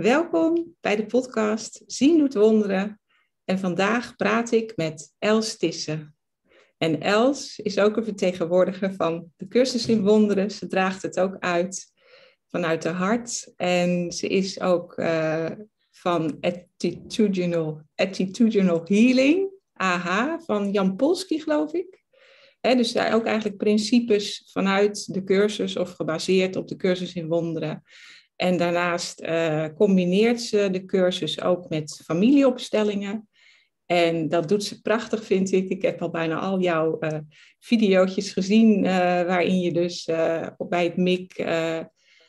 Welkom bij de podcast Zien doet wonderen. En vandaag praat ik met Els Tissen. En Els is ook een vertegenwoordiger van de cursus in wonderen. Ze draagt het ook uit vanuit haar hart. En ze is ook uh, van attitudinal, attitudinal Healing, AH, van Jan Polski geloof ik. Dus daar ook eigenlijk principes vanuit de cursus of gebaseerd op de cursus in wonderen. En daarnaast uh, combineert ze de cursus ook met familieopstellingen. En dat doet ze prachtig, vind ik. Ik heb al bijna al jouw uh, video's gezien, uh, waarin je dus bij het MIC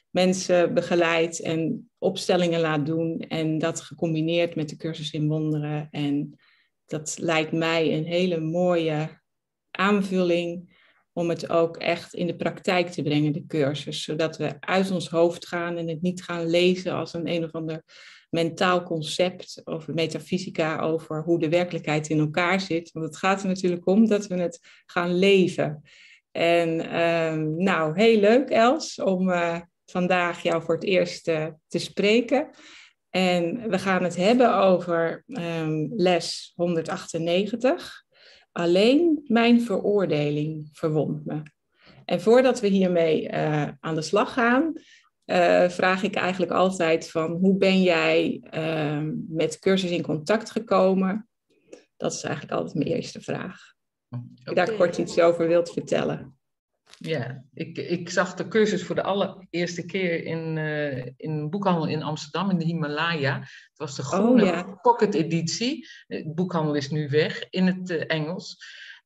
mensen begeleidt en opstellingen laat doen. En dat gecombineerd met de cursus in wonderen. En dat lijkt mij een hele mooie aanvulling om het ook echt in de praktijk te brengen, de cursus. Zodat we uit ons hoofd gaan en het niet gaan lezen als een een of ander mentaal concept over metafysica, over hoe de werkelijkheid in elkaar zit. Want het gaat er natuurlijk om dat we het gaan leven. En ehm, nou, heel leuk Els, om uh, vandaag jou voor het eerst uh, te spreken. En we gaan het hebben over um, les 198. Alleen mijn veroordeling verwondt me. En voordat we hiermee uh, aan de slag gaan, uh, vraag ik eigenlijk altijd van hoe ben jij uh, met cursus in contact gekomen? Dat is eigenlijk altijd mijn eerste vraag. Okay. je daar kort iets over wilt vertellen. Ja, ik, ik zag de cursus voor de allereerste keer in, uh, in een boekhandel in Amsterdam, in de Himalaya. Het was de groene oh, ja. pocket editie. Het boekhandel is nu weg in het uh, Engels.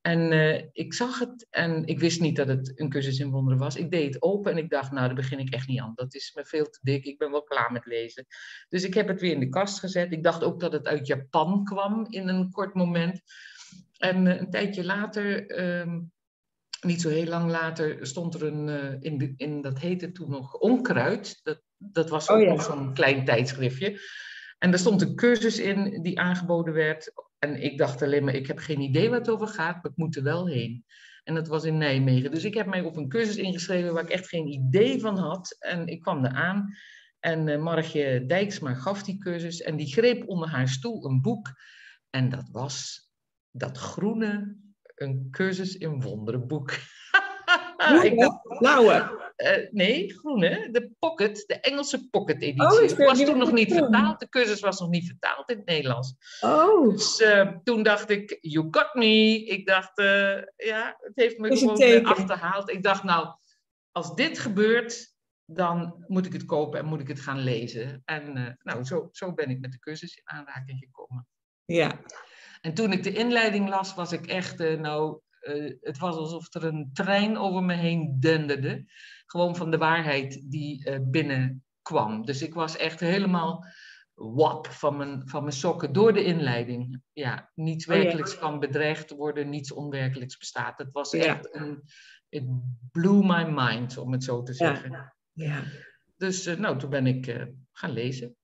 En uh, ik zag het en ik wist niet dat het een cursus in wonderen was. Ik deed het open en ik dacht, nou, daar begin ik echt niet aan. Dat is me veel te dik, ik ben wel klaar met lezen. Dus ik heb het weer in de kast gezet. Ik dacht ook dat het uit Japan kwam in een kort moment. En een tijdje later... Um, niet zo heel lang later stond er een, uh, in, de, in, dat heette toen nog Onkruid. Dat, dat was ook oh, ja. nog zo'n klein tijdschriftje. En daar stond een cursus in die aangeboden werd. En ik dacht alleen maar, ik heb geen idee wat het over gaat, maar ik moet er wel heen. En dat was in Nijmegen. Dus ik heb mij op een cursus ingeschreven waar ik echt geen idee van had. En ik kwam eraan. En uh, Margje Dijksma gaf die cursus. En die greep onder haar stoel een boek. En dat was dat groene een cursus in wonderenboek. Groene? Blauwe? Uh, nee, groene. De pocket, de Engelse pocket editie. Oh, het was toen nog niet vertaald. De cursus was nog niet vertaald in het Nederlands. Oh. Dus uh, toen dacht ik, you got me. Ik dacht, uh, ja, het heeft me gewoon achterhaald. Ik dacht, nou, als dit gebeurt, dan moet ik het kopen en moet ik het gaan lezen. En nou, zo, zo ben ik met de cursus in aanraking gekomen. Ja. En toen ik de inleiding las, was ik echt, uh, nou, uh, het was alsof er een trein over me heen denderde. Gewoon van de waarheid die uh, binnenkwam. Dus ik was echt helemaal wap van mijn, van mijn sokken door de inleiding. Ja, niets werkelijks oh, ja. kan bedreigd worden, niets onwerkelijks bestaat. Het was echt een, it blew my mind, om het zo te zeggen. Ja. ja. Dus nou, toen ben ik gaan lezen.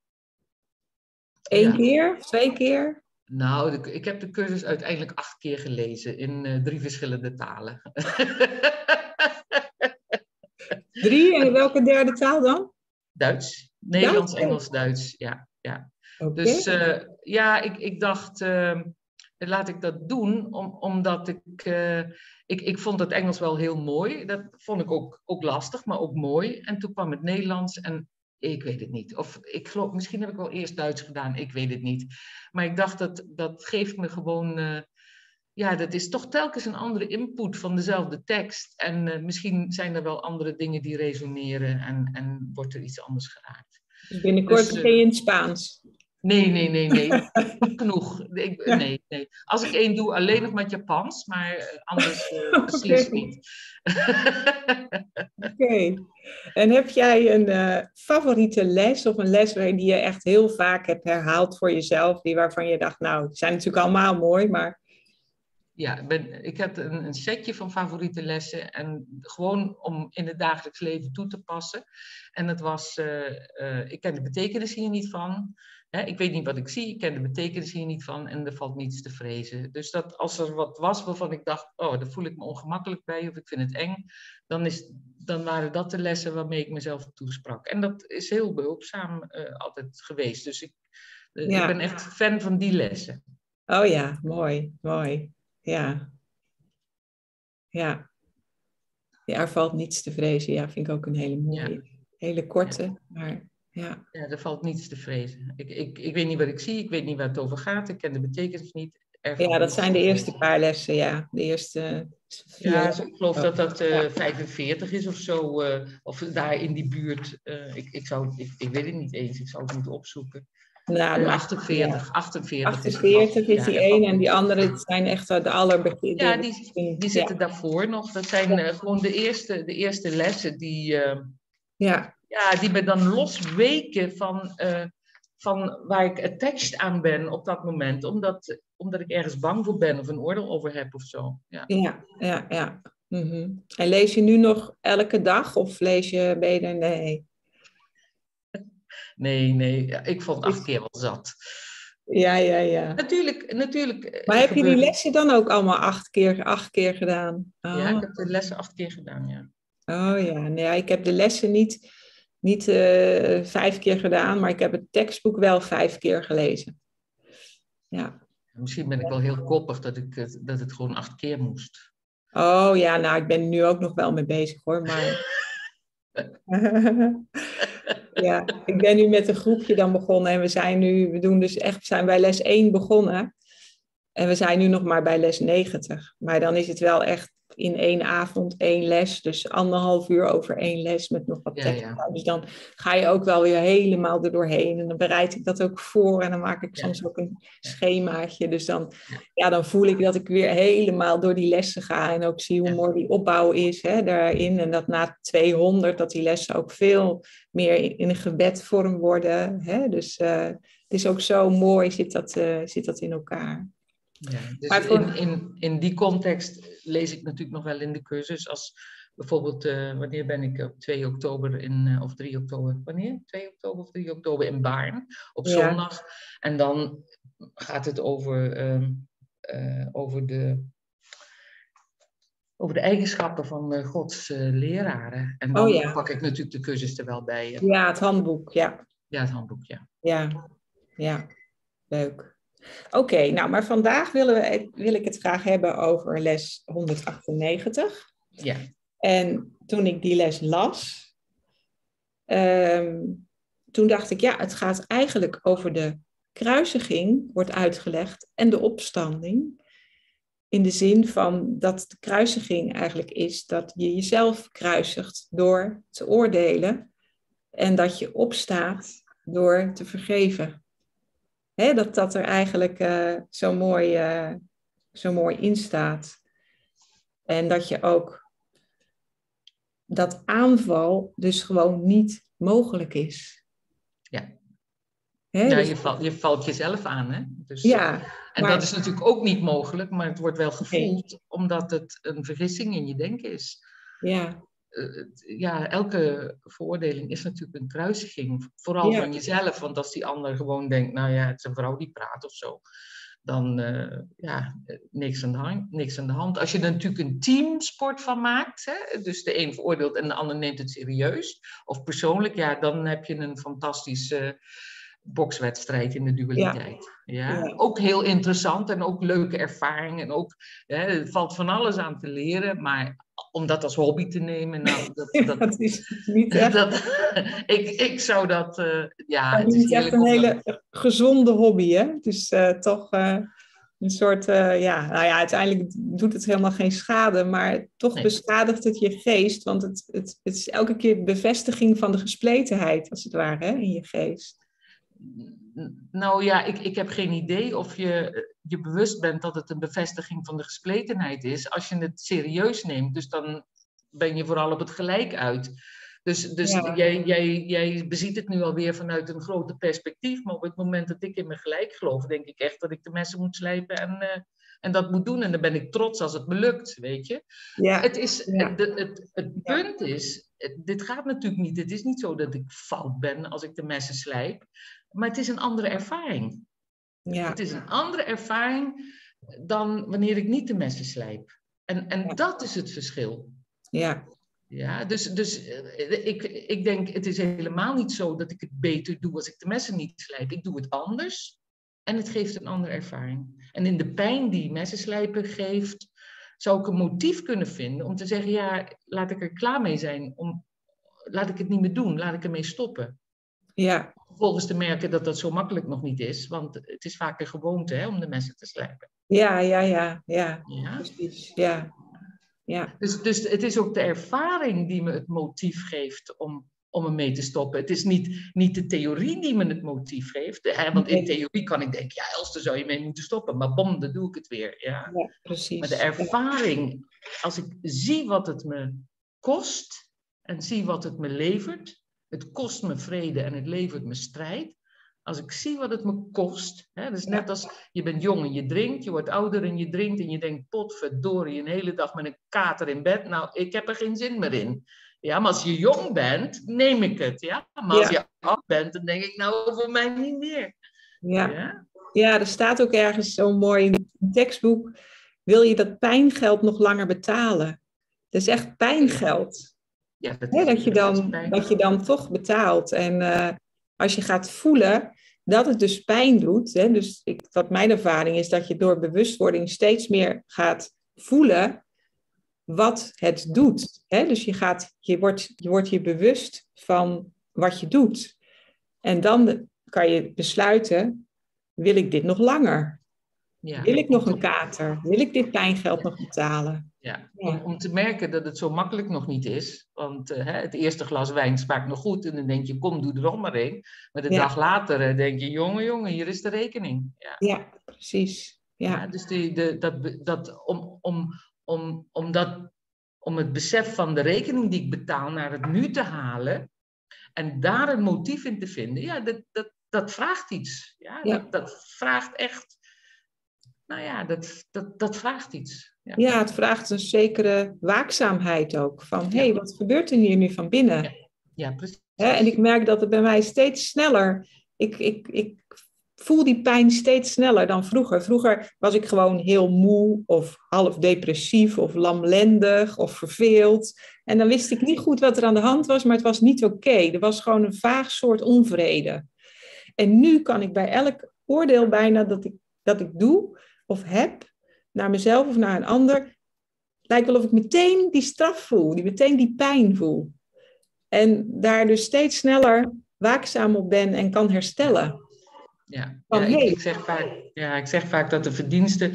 Eén keer? Twee keer? Nou, de, ik heb de cursus uiteindelijk acht keer gelezen in uh, drie verschillende talen. drie? En welke derde taal dan? Duits. Nederlands, Duits? Engels, Duits. Ja, ja. Okay. Dus uh, ja, ik, ik dacht, uh, laat ik dat doen, om, omdat ik, uh, ik, ik vond het Engels wel heel mooi. Dat vond ik ook, ook lastig, maar ook mooi. En toen kwam het Nederlands en ik weet het niet. Of ik geloof, misschien heb ik wel eerst Duits gedaan, ik weet het niet. Maar ik dacht dat dat geeft me gewoon. Uh, ja, dat is toch telkens een andere input van dezelfde tekst. En uh, misschien zijn er wel andere dingen die resoneren en, en wordt er iets anders geraakt. Dus binnenkort dus, uh, je in het Spaans. Nee, nee, nee, nee. Genoeg. Ik, nee, nee. Als ik één doe, alleen nog met Japans, maar anders uh, precies niet. Oké. Okay. En heb jij een uh, favoriete les of een les die je echt heel vaak hebt herhaald voor jezelf, die waarvan je dadt, nou, die zijn natuurlijk allemaal mooi, maar... Ja, ben, ik had een, een, setje van favoriete lessen en gewoon om in het dagelijks leven toe te passen. En het was, uh, ik ken de betekenis hier niet van. Hè, ik weet niet wat ik zie, ik ken de betekenis hier niet van en er valt niets te vrezen. Dus dat als er wat was waarvan ik dacht, oh, daar voel ik me ongemakkelijk bij of ik vind het eng, dan, is, dan waren dat de lessen waarmee ik mezelf toesprak. En dat is heel behulpzaam uh, altijd geweest. Dus ik, ik ben echt fan van die lessen. Oh ja, mooi, mooi. Ja. Ja. Ja, er valt niets te vrezen. Ja, vind ik ook een hele mooie. Hele korte, maar ja. Ja, er valt niets te vrezen. Ik, ik, ik weet niet wat ik zie, ik weet niet waar het over gaat, ik ken de betekenis niet. Ja, dat zijn de eerste paar lessen, ja. De eerste vier. Ja, ik geloof dat dat uh, eh, 45 is of zo, uh, of daar in die buurt. Uh, ik, ik, zou, ik, ik weet het niet eens, ik zou het moeten opzoeken. Nou, 48, 48. 48 is, die één en die andere zijn echt de allerbegin. Ja, die, die zitten daarvoor nog. Dat zijn uh, gewoon de eerste, de eerste lessen die, uh, ja. Ja, die me dan losweken van, uh, van waar ik attached aan ben op dat moment. Omdat, omdat ik ergens bang voor ben of een oordeel over heb of zo. Ja, ja, ja. ja. Mm -hmm. En lees je nu nog elke dag of lees je, ben je er, nee? Nee, nee, ik vond acht keer wel zat. Ja, ja, ja. Natuurlijk, natuurlijk. Eh, maar heb je die lessen dan ook allemaal acht keer, acht keer gedaan? Oh. Ja, ik heb de lessen acht keer gedaan, ja. Oh ja, nee, ik heb de lessen niet, niet uh, vijf keer gedaan, maar ik heb het tekstboek wel vijf keer gelezen. Ja. Misschien ben ik wel heel koppig dat, ik het, dat het gewoon acht keer moest. Oh ja, nou, ik ben er nu ook nog wel mee bezig hoor, maar... ja, ik ben nu met een groepje dan begonnen en we zijn nu, we doen dus echt, zijn bij les 1 begonnen. En we zijn nu nog maar bij les 90. Maar dan is het wel echt in één avond één les. Dus anderhalf uur over één les met nog wat tekst. Ja, Dus dan ga je ook wel weer helemaal er doorheen. En dan bereid ik dat ook voor. En dan maak ik soms ook een schemaatje. Dus dan, ja, dan voel ik dat ik weer helemaal door die lessen ga. En ook zie hoe mooi die opbouw is hè, daarin. En dat na 200 dat die lessen ook veel meer in een gebedvorm worden. Hè? Dus uh, het is ook zo mooi zit dat, uh, zit dat in elkaar. Ja, dus maar in, in, in die context lees ik natuurlijk nog wel in de cursus. Als bijvoorbeeld, uh, wanneer ben ik op 2 oktober in, uh, of 3 oktober, wanneer? 2 oktober of 3 oktober in Baarn op zondag. En dan gaat het over, uh, over, de, over de eigenschappen van Gods leraren. En dan oh, pak ik natuurlijk de cursus er wel bij. Ja, het handboek, ja. Ja, het handboek, ja. Ja, ja. leuk. Oké, nou, maar vandaag willen we, wil ik het graag hebben over les 198. Ja. En toen ik die les las, um, toen dacht ik, ja, het gaat eigenlijk over de kruisiging, wordt uitgelegd, en de opstanding. In de zin van dat de kruisiging eigenlijk is dat je jezelf kruisigt door te oordelen en dat je opstaat door te vergeven dat dat er eigenlijk uh, zo, mooi, uh, zo mooi in staat. En dat je ook dat aanval dus gewoon niet mogelijk is. Ja. Hè, ja, dus... je, valt, je valt jezelf aan, hè? Dus, ja. En dat is natuurlijk ook niet mogelijk, maar het wordt wel gevoeld omdat het een vergissing in je denken is. Ja. Eh, ja, elke veroordeling is natuurlijk een kruisiging. Vooral van jezelf, want als die ander gewoon denkt, nou ja, het is een vrouw die praat of zo, dan uh, ja, niks aan, de hand, niks aan de hand. Als je er natuurlijk een teamsport van maakt, hè, dus de een veroordeelt en de ander neemt het serieus, of persoonlijk, ja, dan heb je een fantastische bokswedstrijd in de dualiteit. Ja. Ook heel interessant en ook leuke ervaring. En ook, hè, er valt van alles aan te leren, maar om dat als hobby te nemen, nou, dat, dat, dat is niet echt. Dat, ik, ik zou dat, uh, ja... Het is, echt een hele gezonde hobby, hè? Het is uh, toch uh, een soort, ja, nou ja, uiteindelijk doet het helemaal geen schade, maar toch nee. beschadigt het je geest, want het, het, het is elke keer bevestiging van de gespletenheid, als het ware, hè, in je geest. Nou ja, ik, ik heb geen idee of je je bewust bent dat het een bevestiging van de gespletenheid is. Als je het serieus neemt, dus dan ben je vooral op het gelijk uit. Dus, dus jij, jij, jij beziet het nu alweer vanuit een groter perspectief. Maar op het moment dat ik in mijn gelijk geloof, denk ik echt dat ik de messen moet slijpen en uh, en dat moet doen en dan ben ik trots als het me lukt, weet je. Ja. Het, is, Het, het, het, punt is, dit gaat natuurlijk niet, het is niet zo dat ik fout ben als ik de messen slijp, maar het is een andere ervaring. Ja. Het is een andere ervaring dan wanneer ik niet de messen slijp. En, en dat is het verschil. Ja. Ja, dus, dus eh, ik, ik denk, het is helemaal niet zo dat ik het beter doe als ik de messen niet slijp. Ik doe het anders en het geeft een andere ervaring. En in de pijn die messen slijpen geeft, zou ik een motief kunnen vinden om te zeggen, ja, laat ik er klaar mee zijn. Om, laat ik het niet meer doen, laat ik ermee stoppen. Ja. Vervolgens te merken dat dat zo makkelijk nog niet is, want het is vaak een gewoonte hè, om de messen te slijpen. Ja, ja, ja, ja. ja? Precies, ja. ja. Dus, dus het is ook de ervaring die me het motief geeft om, om hem mee te stoppen. Het is niet, niet de theorie die me het motief geeft. Hè? Want in theorie kan ik denken, ja, Els, daar zou je mee moeten stoppen. Maar bom, dan doe ik het weer. Ja, ja precies. Maar de ervaring, als ik zie wat het me kost en zie wat het me levert. Het kost me vrede en het levert me strijd. Als ik zie wat het me kost, hè, dus net als je bent jong en je drinkt, je wordt ouder en je drinkt en je denkt, potverdorie, een hele dag met een kater in bed, nou, ik heb er geen zin meer in. Ja, maar als je jong bent, neem ik het, ja. Maar als je oud bent, dan denk ik, nou, voor mij niet meer. Ja. ja, ja er staat ook ergens zo mooi in het tekstboek, wil je dat pijngeld nog langer betalen? Dat is echt pijngeld. Ja, dat, dat, je dan, dat je dan toch betaalt. En uh, als je gaat voelen dat het dus pijn doet, hè, dus ik, wat mijn ervaring is dat je door bewustwording steeds meer gaat voelen wat het doet. Hè? Dus je, gaat, je, wordt, je wordt je bewust van wat je doet. En dan kan je besluiten, wil ik dit nog langer? Ja. Wil ik nog een kater? Wil ik dit pijngeld nog betalen? Ja, Om, om, te merken dat het zo makkelijk nog niet is. Want uh, het eerste glas wijn smaakt nog goed. En dan denk je, kom, doe er nog maar één. Maar de dag later uh, denk je, jongen, jongen, hier is de rekening. Ja, ja precies. Ja. dus die, de, dat, dat, om, om, om, om, dat, om het besef van de rekening die ik betaal naar het nu te halen. En daar een motief in te vinden. Ja, dat, dat, dat vraagt iets. Ja, Dat, dat vraagt echt nou ja, dat, dat, dat vraagt iets. Ja. ja. het vraagt een zekere waakzaamheid ook. Van, hé, hey, wat gebeurt er hier nu van binnen? Ja, ja precies. en ik merk dat het bij mij steeds sneller... Ik, ik, ik voel die pijn steeds sneller dan vroeger. Vroeger was ik gewoon heel moe of half depressief of lamlendig of verveeld. En dan wist ik niet goed wat er aan de hand was, maar het was niet oké. Er was gewoon een vaag soort onvrede. En nu kan ik bij elk oordeel bijna dat ik, dat ik doe, of heb naar mezelf of naar een ander, lijkt wel of ik meteen die straf voel, die meteen die pijn voel. En daar dus steeds sneller waakzaam op ben en kan herstellen. Ja, ja ik, ik, zeg vaak, ja, ik zeg vaak dat de verdienste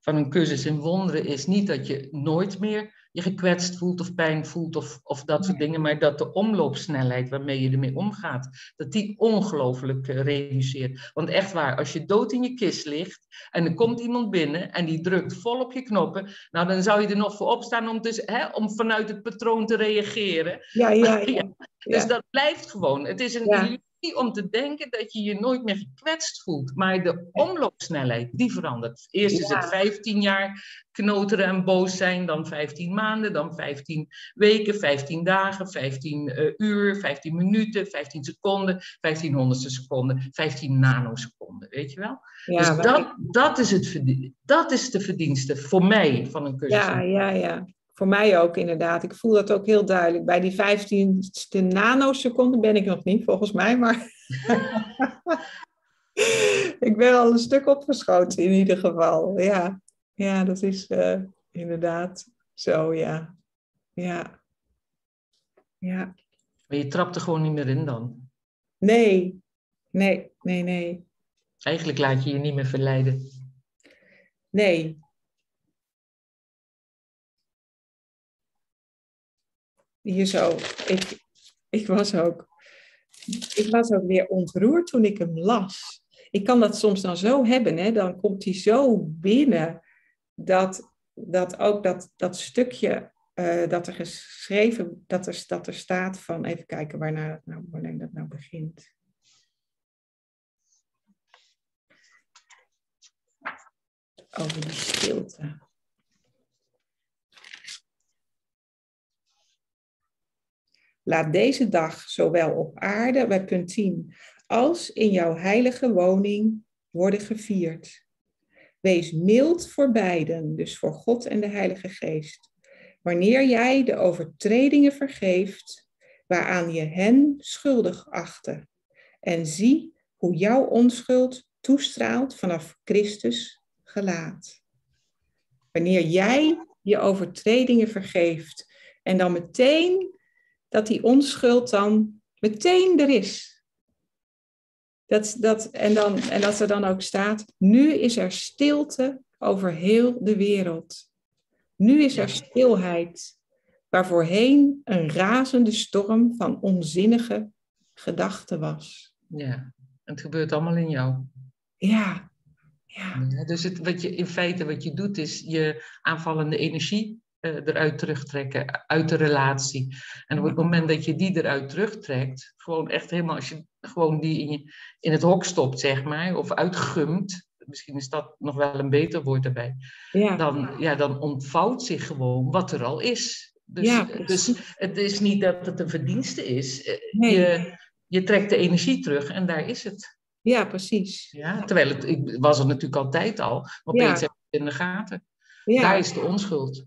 van een cursus in wonderen is niet dat je nooit meer je gekwetst voelt of pijn voelt of, of dat soort dingen, maar dat de omloopsnelheid waarmee je ermee omgaat, dat die ongelooflijk uh, reduceert. Want echt waar, als je dood in je kist ligt en er komt iemand binnen en die drukt vol op je knoppen, nou dan zou je er nog voor opstaan om, dus, hè, om vanuit het patroon te reageren. Ja, ja, ja. Dus dat blijft gewoon. Het is een om te denken dat je je nooit meer gekwetst voelt. Maar de omloopsnelheid, die verandert. Eerst is het 15 jaar knoteren en boos zijn, dan 15 maanden, dan 15 weken, 15 dagen, 15 uh, uur, 15 minuten, 15 seconden, 1500 seconden, 15 nanoseconden, weet je wel? Ja, dus dat, dat, is het, dat is de verdienste voor mij van een cursus. Ja, ja, ja voor mij ook inderdaad. Ik voel dat ook heel duidelijk. Bij die 15ste nanoseconde ben ik nog niet, volgens mij, maar ik ben al een stuk opgeschoten in ieder geval. Ja, ja dat is uh, inderdaad zo, ja. Ja. Ja. Maar je trapt er gewoon niet meer in dan? Nee, nee, nee, nee. Eigenlijk laat je je niet meer verleiden. Nee, hier zo. Ik, ik, was ook, ik was ook weer ontroerd toen ik hem las. Ik kan dat soms dan zo hebben, hè? dan komt hij zo binnen dat, dat ook dat, dat stukje uh, dat er geschreven, dat er, dat er staat van, even kijken waarna dat nou, wanneer dat nou begint. over die stilte. Laat deze dag zowel op aarde, bij punt 10, als in jouw heilige woning worden gevierd. Wees mild voor beiden, dus voor God en de Heilige Geest. Wanneer jij de overtredingen vergeeft waaraan je hen schuldig achtte. En zie hoe jouw onschuld toestraalt vanaf Christus gelaat. Wanneer jij je overtredingen vergeeft en dan meteen dat die onschuld dan meteen er is. Dat, dat, en, dan, en dat er dan ook staat, nu is er stilte over heel de wereld. Nu is er stilheid, waarvoorheen een razende storm van onzinnige gedachten was. Ja, het gebeurt allemaal in jou. Ja, ja. ja dus het, wat je, in feite wat je doet, is je aanvallende energie eruit terugtrekken, uit de relatie. En op het moment dat je die eruit terugtrekt, gewoon echt helemaal, als je gewoon die in, je, in het hok stopt, zeg maar, of uitgumt, misschien is dat nog wel een beter woord erbij, ja. Dan, ja, dan ontvouwt zich gewoon wat er al is. Dus, ja, dus het is niet dat het een verdienste is. Eh, nee. Je, je trekt de energie terug en daar is het. Ja, precies. Ja, terwijl het ik was er natuurlijk altijd al, maar opeens heb je het in de gaten. Ja. Daar is de onschuld.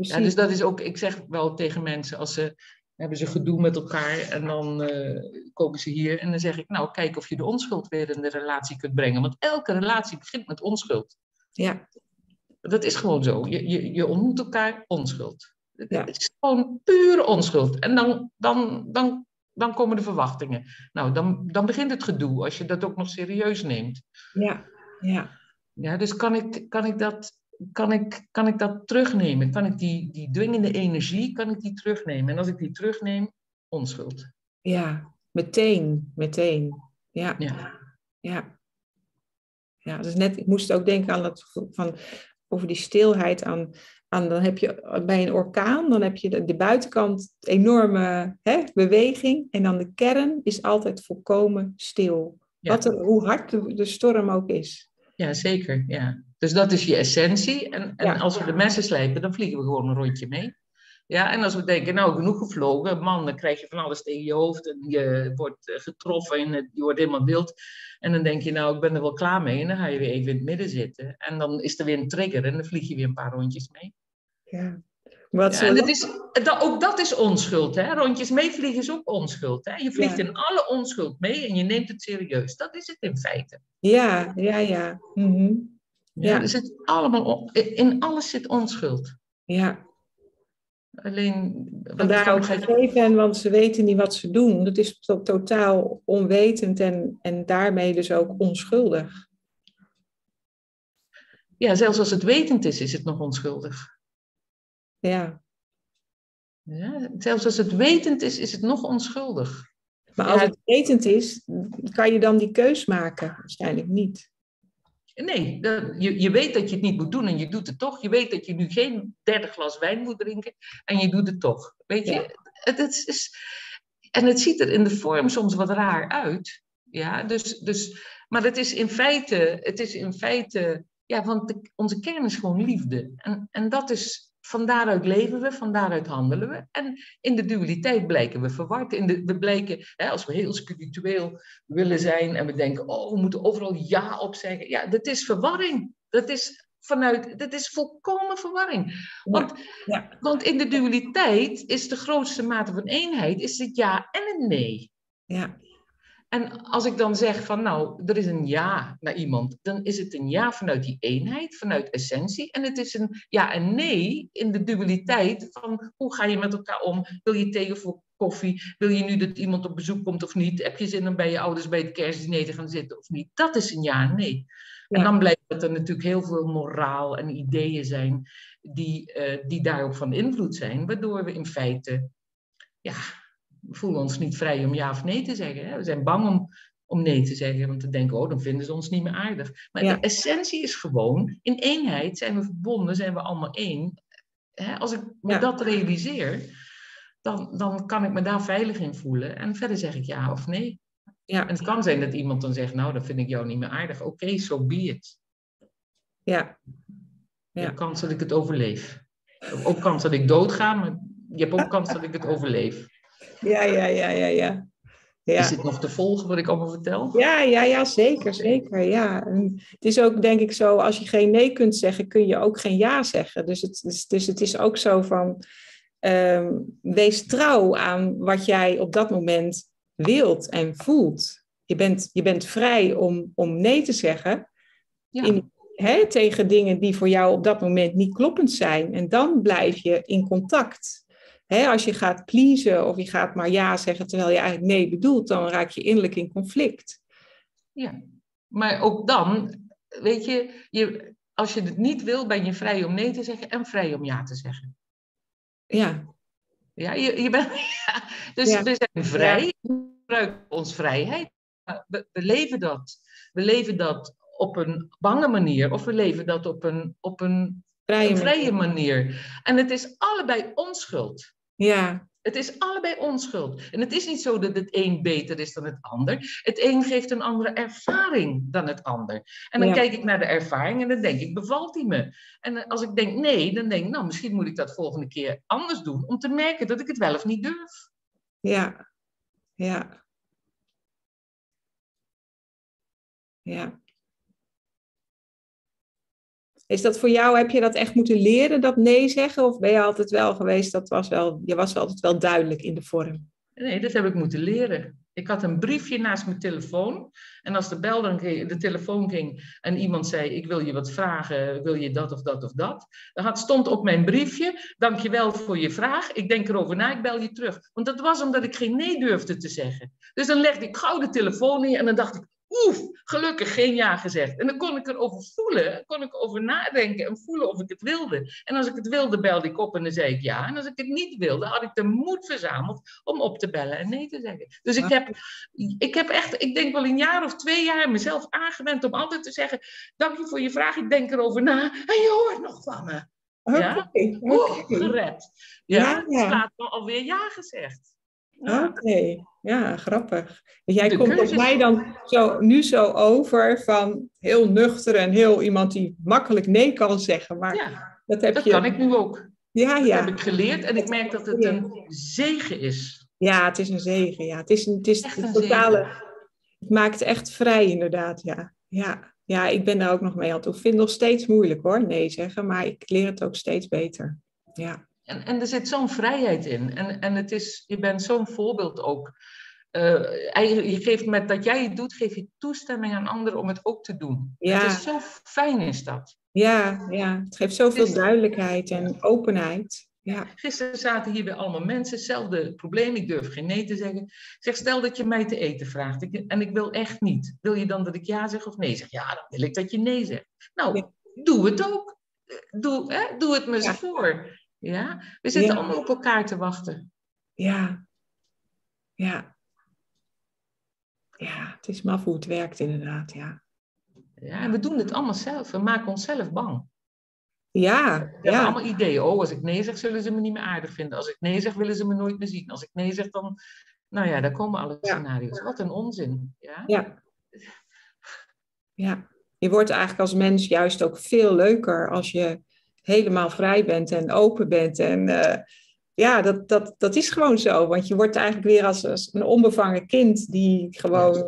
Ja, dus dat is ook, ik zeg wel tegen mensen, als ze hebben ze gedoe met elkaar en dan uh, komen ze hier en dan zeg ik, nou kijk of je de onschuld weer in de relatie kunt brengen. Want elke relatie begint met onschuld. Ja. Dat is gewoon zo. Je, je, je ontmoet elkaar onschuld. Ja. Het is gewoon pure onschuld. En dan, dan, dan, dan komen de verwachtingen. Nou, dan, dan begint het gedoe als je dat ook nog serieus neemt. Ja, ja. Ja, dus kan ik, kan ik dat kan ik, kan ik dat terugnemen? Kan ik die, die dwingende energie, kan ik die terugnemen? En als ik die terugneem, onschuld. Ja, meteen, meteen. Ja. Ja. Ja. ja dus net, ik moest ook denken aan dat, van, over die stilheid. Aan, aan, dan heb je bij een orkaan, dan heb je de, de buitenkant enorme hè, beweging. En dan de kern is altijd volkomen stil. Wat er, hoe hard de, de storm ook is. Ja, zeker. Ja. Dus dat is je essentie. En, en als we de messen slijpen, dan vliegen we gewoon een rondje mee. Ja, en als we denken, nou, genoeg gevlogen, man, dan krijg je van alles tegen je hoofd en je wordt eh, getroffen en je wordt helemaal wild. En dan denk je, nou, ik ben er wel klaar mee. En dan ga je weer even in het midden zitten. En dan is er weer een trigger en dan vlieg je weer een paar rondjes mee. Ja. Wat ja, en het is, ook dat is onschuld. Hè? Rondjes meevliegen is ook onschuld. Hè? Je vliegt in alle onschuld mee en je neemt het serieus. Dat is het in feite. Ja, ja, ja. Mm ja, Er zit allemaal, in alles zit onschuld. Ja. Alleen. Vandaar ook gegeven, want ze weten niet wat ze doen. Dat is totaal onwetend en, en daarmee dus ook onschuldig. Ja, zelfs als het wetend is, is het nog onschuldig. Ja. ja zelfs als het wetend is, is het nog onschuldig. Maar als het wetend is, kan je dan die keus maken? Waarschijnlijk niet. Nee, je, je weet dat je het niet moet doen en je doet het toch. Je weet dat je nu geen derde glas wijn moet drinken en je doet het toch. Weet je, het, het, is, en het ziet er in de vorm soms wat raar uit. Ja, dus, dus, maar het is in feite, het is in feite, ja, want onze kern is gewoon liefde. En, en dat is, van daaruit leven we, van daaruit handelen we. En in de dualiteit blijken we verward. In de, we blijken, hè, als we heel spiritueel willen zijn en we denken, oh, we moeten overal ja op zeggen. Ja, dat is verwarring. Dat is vanuit, dat is volkomen verwarring. Want, ja. want in de dualiteit is de grootste mate van eenheid, is het ja en een nee. Ja. En als ik dan zeg van nou, er is een ja naar iemand, dan is het een ja vanuit die eenheid, vanuit essentie. En het is een ja en nee in de dualiteit van hoe ga je met elkaar om? Wil je tegen voor koffie? Wil je nu dat iemand op bezoek komt of niet? Heb je zin om bij je ouders bij het kerstdiner te gaan zitten of niet? Dat is een ja en nee. En dan blijkt dat er natuurlijk heel veel moraal en ideeën zijn die, uh, die daarop van invloed zijn, waardoor we in feite ja, voelen ons niet vrij om ja of nee te zeggen. Hè? We zijn bang om, om nee te zeggen, want we denken, oh, dan vinden ze ons niet meer aardig. Maar de essentie is gewoon, in eenheid zijn we verbonden, zijn we allemaal één. Hè? Als ik me dat realiseer, dan, dan kan ik me daar veilig in voelen. En verder zeg ik ja of nee. Ja. En het kan zijn dat iemand dan zegt, nou, dan vind ik jou niet meer aardig. Oké, okay, so be it. Ja, Je hebt kans dat ik het overleef. Ook kans dat ik doodga, maar je hebt ook kans dat ik het overleef. Ja, ja, ja, ja, ja. Ja. Is dit nog te volgen wat ik allemaal vertel? Ja, ja, ja zeker, zeker. Ja. En het is ook denk ik zo, als je geen nee kunt zeggen, kun je ook geen ja zeggen. Dus het, dus, dus het is ook zo van, ehm, wees trouw aan wat jij op dat moment wilt en voelt. Je bent, je bent vrij om, om nee te zeggen ja. in, hè, tegen dingen die voor jou op dat moment niet kloppend zijn. En dan blijf je in contact als je gaat pleasen of je gaat maar ja zeggen terwijl je eigenlijk nee bedoelt, dan raak je innerlijk in conflict. Ja, maar ook dan, weet je, je als je het niet wil, ben je vrij om nee te zeggen en vrij om ja te zeggen. Ja. Ja, je, je bent, ja, dus we zijn vrij, we gebruiken ons vrijheid. We, we, leven dat. We leven dat op een bange manier of we leven dat op een, op een vrije, een vrije manier. En het is allebei onschuld. Ja. Het is allebei onschuld. En het is niet zo dat het een beter is dan het ander. Het een geeft een andere ervaring dan het ander. En dan kijk ik naar de ervaring en dan denk ik, bevalt die me? En als ik denk nee, dan denk ik, nou, misschien moet ik dat volgende keer anders doen. Om te merken dat ik het wel of niet durf. Ja, ja. Ja. Is dat voor jou, heb je dat echt moeten leren, dat nee zeggen? Of ben je altijd wel geweest, dat was wel, je was altijd wel duidelijk in de vorm? Nee, dat heb ik moeten leren. Ik had een briefje naast mijn telefoon. En als de bel dan de telefoon ging en iemand zei: Ik wil je wat vragen, wil je dat of dat of dat? Dan had, stond op mijn briefje: Dankjewel voor je vraag. Ik denk erover na, ik bel je terug. Want dat was omdat ik geen nee durfde te zeggen. Dus dan legde ik gauw de telefoon neer en dan dacht ik: Oef, gelukkig geen ja gezegd. En dan kon ik erover voelen, kon ik over nadenken en voelen of ik het wilde. En als ik het wilde, belde ik op en dan zei ik ja. En als ik het niet wilde, had ik de moed verzameld om op te bellen en nee te zeggen. Dus ik heb, ik heb echt, ik denk wel een jaar of twee jaar mezelf aangewend om altijd te zeggen: Dank je voor je vraag, ik denk erover na. En je hoort nog van me. Ja? Okay, gered. Ja, ja, ja. me alweer ja gezegd. Oké, ja, grappig. Jij komt op mij dan zo, nu zo over van heel nuchter en heel iemand die makkelijk nee kan zeggen. Maar ja, dat, heb dat je... kan ik nu ook. Ja, dat ja. heb ik geleerd en ik merk dat het een zegen is. Ja, het is een zegen. Ja. Het is, een, het is echt een totale. Het maakt echt vrij, inderdaad. Ja. Ja. ja, ik ben daar ook nog mee aan toe. Ik vind het nog steeds moeilijk hoor, nee zeggen, maar ik leer het ook steeds beter. Ja. En, en er zit zo'n vrijheid in. En, en het is, je bent zo'n voorbeeld ook. Uh, je geeft met dat jij het doet, geef je toestemming aan anderen om het ook te doen. Ja. Het is zo fijn is dat. Ja, ja. het geeft zoveel duidelijkheid en openheid. Ja. Gisteren zaten hier weer allemaal mensen, hetzelfde probleem, ik durf geen nee te zeggen. Ik zeg, stel dat je mij te eten vraagt ik, en ik wil echt niet. Wil je dan dat ik ja zeg of nee zeg? Ja, dan wil ik dat je nee zegt. Nou, doe het ook. Doe, hè? doe het me eens voor. Ja? We zitten ja. allemaal op elkaar te wachten. Ja. Ja. Ja, het is maf hoe het werkt inderdaad, ja. Ja, en we doen het allemaal zelf. We maken onszelf bang. Ja, we hebben allemaal ideeën. Oh, als ik nee zeg, zullen ze me niet meer aardig vinden. Als ik nee zeg, willen ze me nooit meer zien. Als ik nee zeg, dan... Nou ja, daar komen alle scenario's. Wat een onzin. Ja? ja. Ja. Je wordt eigenlijk als mens juist ook veel leuker als je helemaal vrij bent en open bent. En uh, ja, dat, dat, dat is gewoon zo. Want je wordt eigenlijk weer als, als een onbevangen kind die gewoon,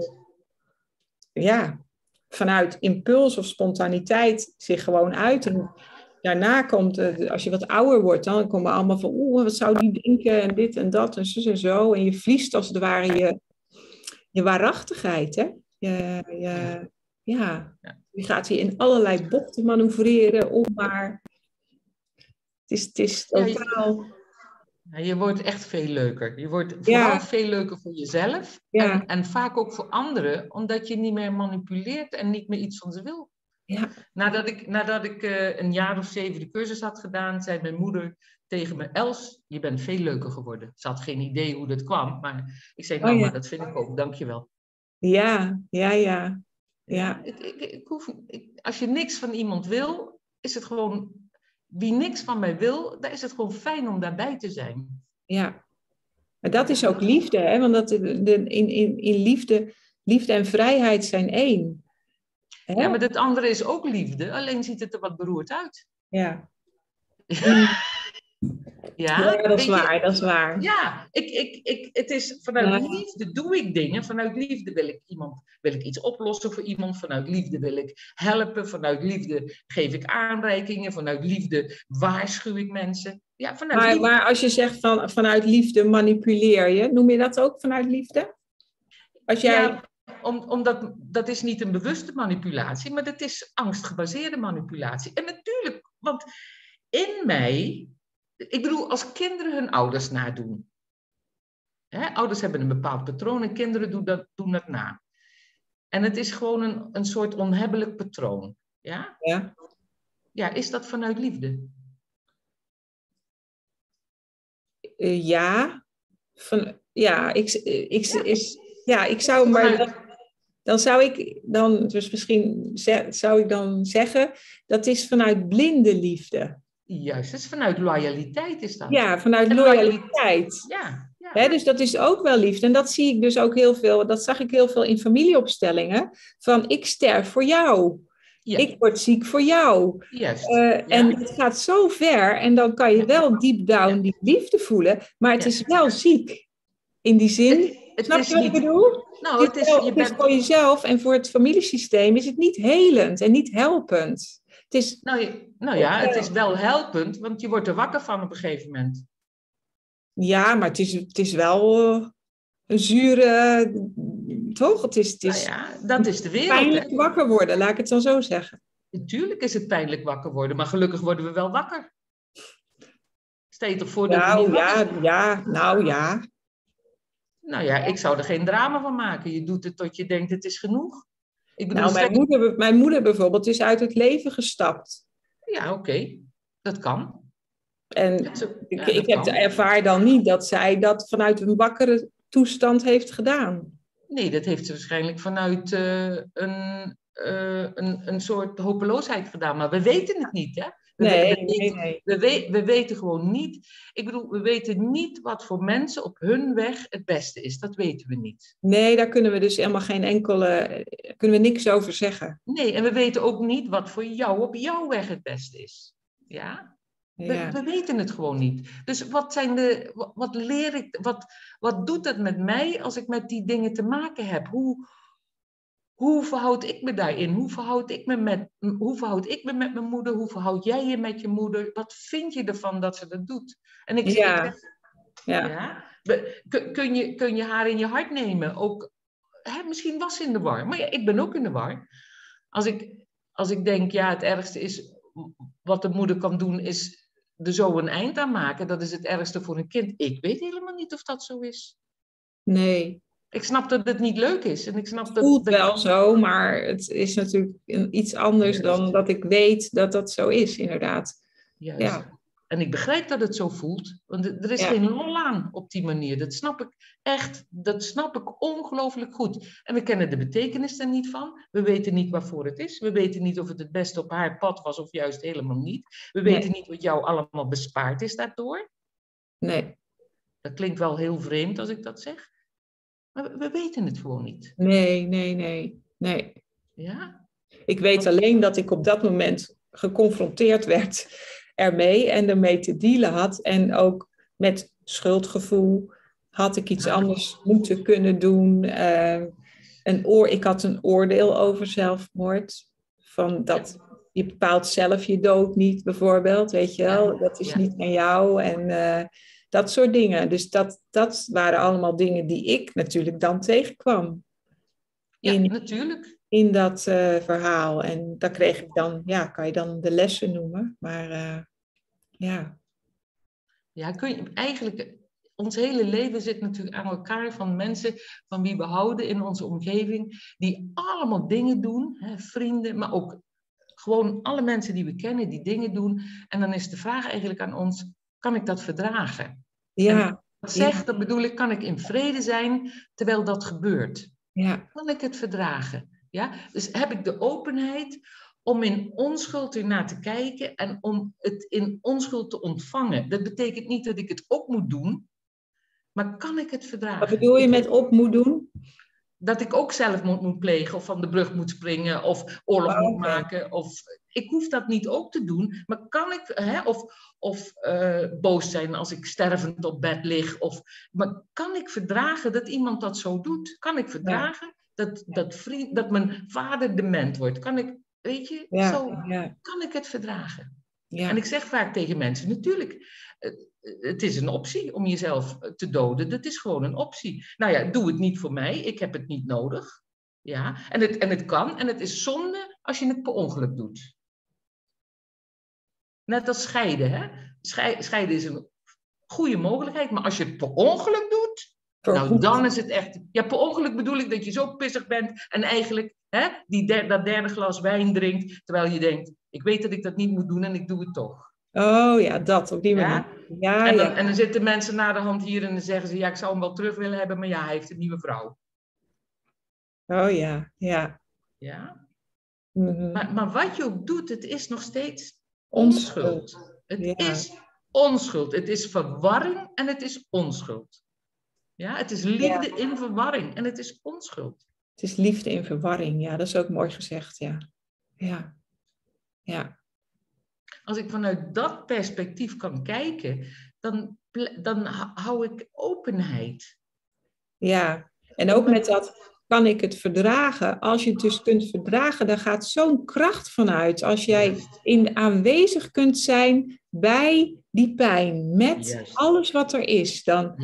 ja, vanuit impuls of spontaniteit zich gewoon uit. En daarna komt, uh, als je wat ouder wordt, dan komen allemaal van, oeh, wat zou die denken en dit en dat en zo en zo. En je verliest als het ware je, je waarachtigheid, hè. Je, je, ja, je gaat hier in allerlei bochten manoeuvreren om maar het is, het is totaal... Ja, je wordt echt veel leuker. Je wordt vooral veel leuker voor jezelf. En, en, vaak ook voor anderen, omdat je niet meer manipuleert en niet meer iets van ze wil. Ja. Nadat ik, nadat ik uh, een jaar of zeven de cursus had gedaan, zei mijn moeder tegen me: Els, je bent veel leuker geworden. Ze had geen idee hoe dat kwam, maar ik zei: Nou, oh, maar dat vind ik ook, dankjewel. Ja, ja, ja. ja. Ik, ik, ik hoef, als je niks van iemand wil, is het gewoon wie niks van mij wil, daar is het gewoon fijn om daarbij te zijn. Ja, maar dat is ook liefde, hè? want dat, de, in, in, in liefde, liefde en vrijheid zijn één. Hè? Ja, maar het andere is ook liefde, alleen ziet het er wat beroerd uit. Ja. Ja, dat is waar, dat is waar. Ja, ik, ik, ik, het is vanuit liefde doe ik dingen. Vanuit liefde wil ik iemand, wil ik iets oplossen voor iemand. Vanuit liefde wil ik helpen. Vanuit liefde geef ik aanreikingen. Vanuit liefde waarschuw ik mensen. Ja, vanuit maar, maar als je zegt van, vanuit liefde manipuleer je, noem je dat ook vanuit liefde? Als jij... Ja, om, omdat dat is niet een bewuste manipulatie, maar dat is angstgebaseerde manipulatie. En natuurlijk, want in mij ik bedoel, als kinderen hun ouders nadoen. Hè, ouders hebben een bepaald patroon en kinderen doen dat, doen dat na. En het is gewoon een, een soort onhebbelijk patroon. Ja? ja? Ja, is dat vanuit liefde? Uh, ja. Van, ja, ik, ik, ja. Is, ja, ik zou maar... Dan, dan zou ik dan, dus misschien zou ik dan zeggen, dat is vanuit blinde liefde. Juist, het is vanuit loyaliteit is dat. Ja, vanuit loyaliteit. Ja, ja. dus dat is ook wel liefde. En dat zie ik dus ook heel veel, dat zag ik heel veel in familieopstellingen. Van ik sterf voor jou. Ja. Ik word ziek voor jou. Juist. Uh, En het gaat zo ver en dan kan je wel deep down die liefde voelen, maar het is wel ziek. In die zin, het, het snap je wat ik bedoel? Nou, het is, je is voor jezelf en voor het familiesysteem is het niet helend en niet helpend. Het is, nou, nou ja, het is wel helpend, want je wordt er wakker van op een gegeven moment. Ja, maar het is, het is wel uh, een zure, toch? Het is, het is nou ja, dat is de wereld. Pijnlijk wakker worden, laat ik het dan zo zeggen. Natuurlijk is het pijnlijk wakker worden, maar gelukkig worden we wel wakker. Stel je toch voor dat nou, ja, ja, nou ja. Nou ja, ik zou er geen drama van maken. Je doet het tot je denkt het is genoeg. Ik bedoel, nou, mijn, moeder, mijn moeder bijvoorbeeld is uit het leven gestapt. Ja, oké. Dat kan. En ik, ik heb ervaar dan niet dat zij dat vanuit een wakkere toestand heeft gedaan. Nee, dat heeft ze waarschijnlijk vanuit uh, een, uh, een, een soort hopeloosheid gedaan. Maar we weten het niet, hè? We, nee, we, nee, nee. We, we, we, weten gewoon niet. Ik bedoel, we weten niet wat voor mensen op hun weg het beste is. Dat weten we niet. Nee, daar kunnen we dus helemaal geen enkele. kunnen we niks over zeggen. Nee, en we weten ook niet wat voor jou op jouw weg het beste is. Ja? We, we, weten het gewoon niet. Dus wat, zijn de, wat, wat leer ik, wat, wat doet het met mij als ik met die dingen te maken heb? Hoe, hoe verhoud ik me daarin? Hoe verhoud ik me met, hoe verhoud ik me met mijn moeder? Hoe verhoud jij je met je moeder? Wat vind je ervan dat ze dat doet? En ik ja. Zeg, ja. ja. Kun, je, kun je haar in je hart nemen? Ook, hè, misschien was ze in de war, maar ja, ik ben ook in de war. Als ik, als ik denk, ja, het ergste is wat de moeder kan doen, is er zo een eind aan maken. Dat is het ergste voor een kind. Ik weet helemaal niet of dat zo is. Nee, ik snap dat het niet leuk is. En ik snap het dat, voelt wel zo, maar het is natuurlijk iets anders dan dat ik weet dat dat zo is, inderdaad. Juist. Ja. En ik begrijp dat het zo voelt, want er is geen lol aan op die manier. Dat snap ik echt, dat snap ik ongelooflijk goed. En we kennen de betekenis er niet van. We weten niet waarvoor het is. We weten niet of het het beste op haar pad was of juist helemaal niet. We weten niet wat jou allemaal bespaard is daardoor. Nee. Dat klinkt wel heel vreemd als ik dat zeg. Maar we weten het gewoon niet. Nee, nee, nee, nee. Ja? Ik weet alleen dat ik op dat moment geconfronteerd werd ermee en ermee te dealen had. En ook met schuldgevoel had ik iets anders moeten kunnen doen. Uh, een oor, ik had een oordeel over zelfmoord. Van dat je bepaalt zelf je dood niet, bijvoorbeeld. Weet je wel, dat is niet aan jou. En uh, dat soort dingen. Dus dat, dat waren allemaal dingen die ik natuurlijk dan tegenkwam. In, ja, natuurlijk. In dat uh, verhaal. En daar kreeg ik dan, ja, kan je dan de lessen noemen. Maar uh, ja. Ja, kun je eigenlijk. Ons hele leven zit natuurlijk aan elkaar van mensen van wie we houden in onze omgeving, die allemaal dingen doen, hè, vrienden, maar ook gewoon alle mensen die we kennen die dingen doen. En dan is de vraag eigenlijk aan ons, kan ik dat verdragen? Ja. Wat zegt, dat bedoel ik, kan ik in vrede zijn terwijl dat gebeurt? Ja. Kan ik het verdragen? Ja? Dus heb ik de openheid om in onschuld ernaar te kijken en om het in onschuld te ontvangen. Dat betekent niet dat ik het op moet doen, maar kan ik het verdragen? Wat bedoel je met op moet doen? Dat ik ook zelf moet, moet plegen of van de brug moet springen of oorlog oh, moet maken. Of Ik hoef dat niet ook te doen, maar kan ik, hè, of, of uh, boos zijn als ik stervend op bed lig, of, maar kan ik verdragen dat iemand dat zo doet? Kan ik verdragen dat, dat, vriend, dat mijn vader dement wordt? Kan ik, weet je, zo kan ik het verdragen? En ik zeg vaak tegen mensen, natuurlijk, het is een optie om jezelf te doden. Dat is gewoon een optie. Nou ja, doe het niet voor mij. Ik heb het niet nodig. Ja, en het, en het kan. En het is zonde als je het per ongeluk doet. Net als scheiden. Hè? Scheiden is een goede mogelijkheid. Maar als je het per ongeluk doet, nou dan is het echt... Ja, per ongeluk bedoel ik dat je zo pissig bent en eigenlijk hè, die dat derde glas wijn drinkt, terwijl je denkt, ik weet dat ik dat niet moet doen en ik doe het toch. Oh ja, dat op die manier. Ja? en, dan, en dan zitten mensen na de hand hier en dan zeggen ze, ja, ik zou hem wel terug willen hebben, maar ja, hij heeft een nieuwe vrouw. Oh ja, ja. Ja. Mhm. maar, maar wat je ook doet, het is nog steeds onschuld. Het is onschuld. Het is verwarring en het is onschuld. Ja, het is liefde in verwarring en het is onschuld. Het is liefde in verwarring, ja, dat is ook mooi gezegd, ja. Ja, ja. Als ik vanuit dat perspectief kan kijken, dan, dan hou ik openheid. Ja, en ook met dat kan ik het verdragen. Als je het dus kunt verdragen, dan gaat zo'n kracht vanuit. Als jij in aanwezig kunt zijn bij die pijn, met alles wat er is, dan,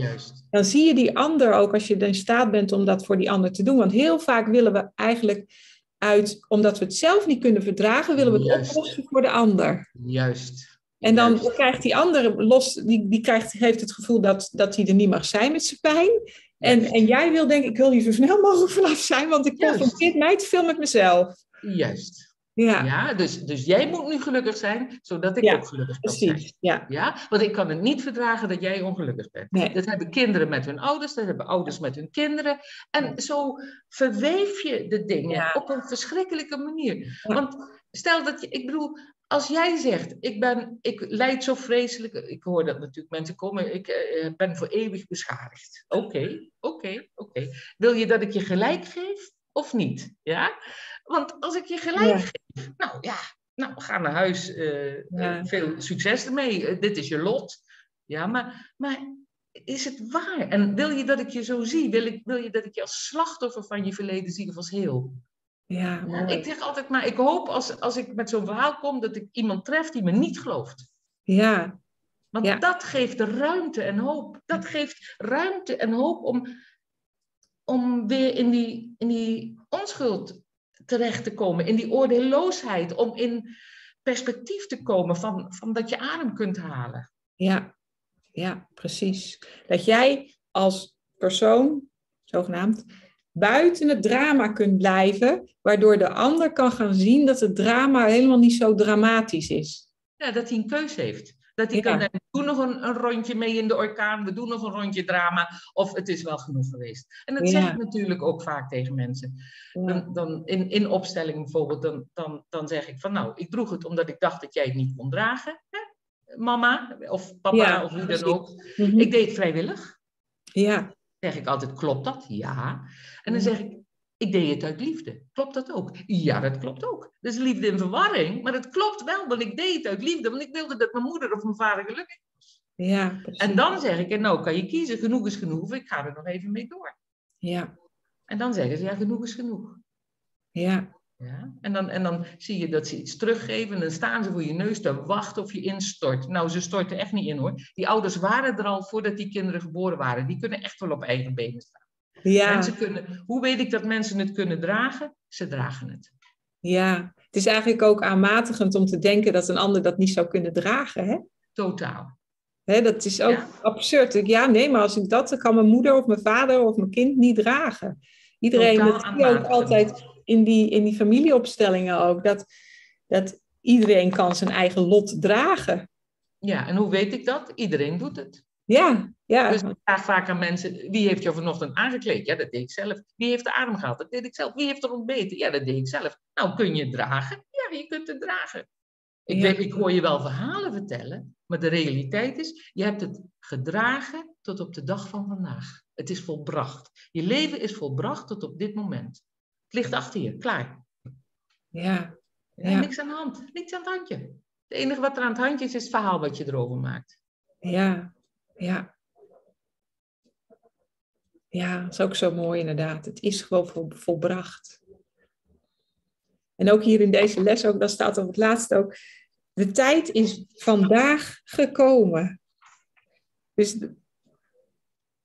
dan zie je die ander ook als je in staat bent om dat voor die ander te doen. Want heel vaak willen we eigenlijk uit, omdat we het zelf niet kunnen verdragen, willen we het oplossen voor de ander. Juist. En dan krijgt die ander los, die, die krijgt, heeft het gevoel dat, dat hij er niet mag zijn met zijn pijn. En, en jij wil denken, ik wil hier zo snel mogelijk vanaf zijn, want ik confronteer mij te veel met mezelf. Juist. Ja. ja dus, dus jij moet nu gelukkig zijn, zodat ik ook gelukkig kan precies. zijn. Ja. ja. Want ik kan het niet verdragen dat jij ongelukkig bent. Nee. Dat hebben kinderen met hun ouders, dat hebben ouders met hun kinderen. En zo verweef je de dingen op een verschrikkelijke manier. Want stel dat je, ik bedoel, als jij zegt, ik, ben, ik leid zo vreselijk, ik hoor dat natuurlijk mensen komen, ik uh, ben voor eeuwig beschadigd. Oké, oké, oké. Wil je dat ik je gelijk geef of niet? Ja? Want als ik je gelijk geef, nou ja, nou, ga naar huis, uh, veel succes ermee, dit is je lot. Ja, maar, maar is het waar? En wil je dat ik je zo zie? Wil, ik, wil je dat ik je als slachtoffer van je verleden zie of als heel? Ja, ik zeg altijd maar, ik hoop als, als ik met zo'n verhaal kom, dat ik iemand tref die me niet gelooft. Ja. Want dat geeft ruimte en hoop. Dat geeft ruimte en hoop om, om weer in die, in die onschuld terecht te komen, in die oordeelloosheid, om in perspectief te komen van, van dat je adem kunt halen. Ja, ja, precies. Dat jij als persoon, zogenaamd, buiten het drama kunt blijven, waardoor de ander kan gaan zien dat het drama helemaal niet zo dramatisch is. Ja, dat hij een keus heeft. Dat hij kan zeggen, doe nog een, een, rondje mee in de orkaan, we doen nog een rondje drama, of het is wel genoeg geweest. En dat zeg ik natuurlijk ook vaak tegen mensen. Dan, dan in, in opstelling bijvoorbeeld, dan, dan, dan zeg ik van nou, ik droeg het omdat ik dacht dat jij het niet kon dragen. Hè? Mama of papa of wie dan ook. Mhm. Ik deed het vrijwillig. Ja zeg ik altijd, klopt dat? Ja. En dan zeg ik, ik deed het uit liefde. Klopt dat ook? Ja, dat klopt ook. Dus liefde in verwarring, maar het klopt wel, want ik deed het uit liefde, want ik wilde dat mijn moeder of mijn vader gelukkig was. Ja, En dan zeg ik, en nou kan je kiezen, genoeg is genoeg, of ik ga er nog even mee door. Ja. En dan zeggen ze, ja, genoeg is genoeg. Ja. Ja? En, dan, en dan zie je dat ze iets teruggeven en dan staan ze voor je neus te wachten of je instort. Nou, ze storten echt niet in hoor. Die ouders waren er al voordat die kinderen geboren waren. Die kunnen echt wel op eigen benen staan. Ja. Mensen kunnen, hoe weet ik dat mensen het kunnen dragen? Ze dragen het. Ja, het is eigenlijk ook aanmatigend om te denken dat een ander dat niet zou kunnen dragen. Hè? Totaal. Hè, dat is ook absurd. Ja, nee, maar als ik dat, dan kan mijn moeder of mijn vader of mijn kind niet dragen. Iedereen, dat zie ook altijd in die, in die familieopstellingen ook. Dat, dat iedereen kan zijn eigen lot dragen. Ja, en hoe weet ik dat? Iedereen doet het. Ja, ja. Dus ik vraag vaak aan mensen, wie heeft jou vanochtend aangekleed? Ja, dat deed ik zelf. Wie heeft de adem gehaald? Dat deed ik zelf. Wie heeft er ontbeten? Ja, dat deed ik zelf. Nou, kun je het dragen? Ja, je kunt het dragen. Ik, weet, ik hoor je wel verhalen vertellen, maar de realiteit is, je hebt het gedragen tot op de dag van vandaag. Het is volbracht. Je leven is volbracht tot op dit moment ligt achter je, klaar. Ja, Ja. Niks aan de hand. Niks aan het handje. Het enige wat er aan het handje is, is het verhaal wat je erover maakt. Ja, ja. Ja, dat is ook zo mooi inderdaad. Het is gewoon vol, volbracht. En ook hier in deze les, ook, dat staat op het laatste ook, de tijd is vandaag gekomen. Dus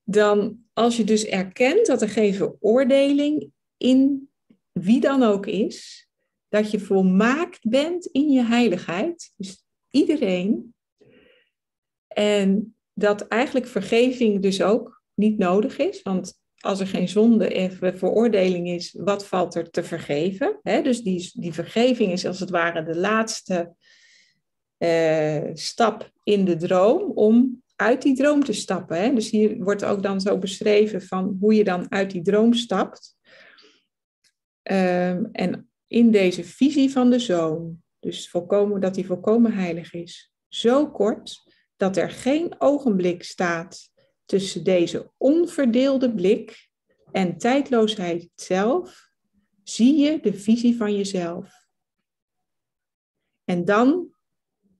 dan, als je dus erkent dat er geen veroordeling in wie dan ook is, dat je volmaakt bent in je heiligheid, dus iedereen, en dat eigenlijk vergeving dus ook niet nodig is, want als er geen zonde en veroordeling is, wat valt er te vergeven? dus die, die vergeving is als het ware de laatste uh, stap in de droom om uit die droom te stappen. Hè? Dus hier wordt ook dan zo beschreven van hoe je dan uit die droom stapt. Um, en in deze visie van de zoon, dus volkomen, dat hij volkomen heilig is, zo kort dat er geen ogenblik staat tussen deze onverdeelde blik en tijdloosheid zelf, zie je de visie van jezelf. En dan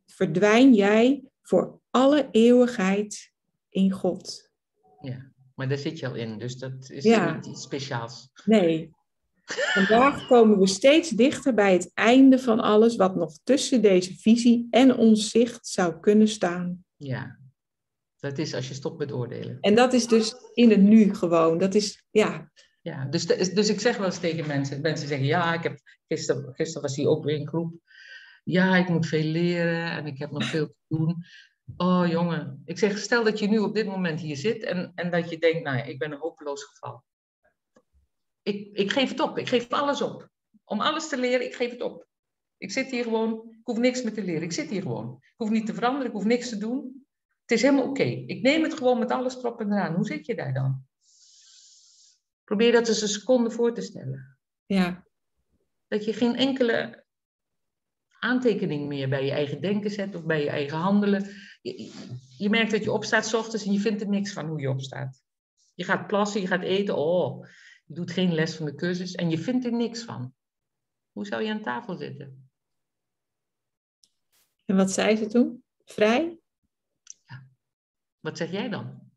verdwijn jij voor alle eeuwigheid in God. Ja, maar daar zit je al in, dus dat is niet iets speciaals. Nee. Vandaag komen we steeds dichter bij het einde van alles wat nog tussen deze visie en ons zicht zou kunnen staan. Ja, dat is als je stopt met oordelen. En dat is dus in het nu gewoon. Dat is, ja. Ja, dus, dus ik zeg wel eens tegen mensen, mensen zeggen, ja, ik heb, gisteren, gisteren was hij ook weer in groep, ja, ik moet veel leren en ik heb nog veel te doen. Oh jongen, ik zeg, stel dat je nu op dit moment hier zit en, en dat je denkt, nou ja, ik ben een hopeloos geval. Ik, ik geef het op, ik geef alles op. Om alles te leren, ik geef het op. Ik zit hier gewoon, ik hoef niks meer te leren, ik zit hier gewoon. Ik hoef niet te veranderen, ik hoef niks te doen. Het is helemaal oké. Ik neem het gewoon met alles erop en eraan. Hoe zit je daar dan? Probeer dat eens een seconde voor te stellen. Ja. Dat je geen enkele aantekening meer bij je eigen denken zet of bij je eigen handelen. Je, je merkt dat je opstaat s ochtends en je vindt er niks van hoe je opstaat. Je gaat plassen, je gaat eten. Oh, je doet geen les van de cursus en je vindt er niks van. Hoe zou je aan tafel zitten? En wat zei ze toen? Vrij? Ja. Wat zeg jij dan?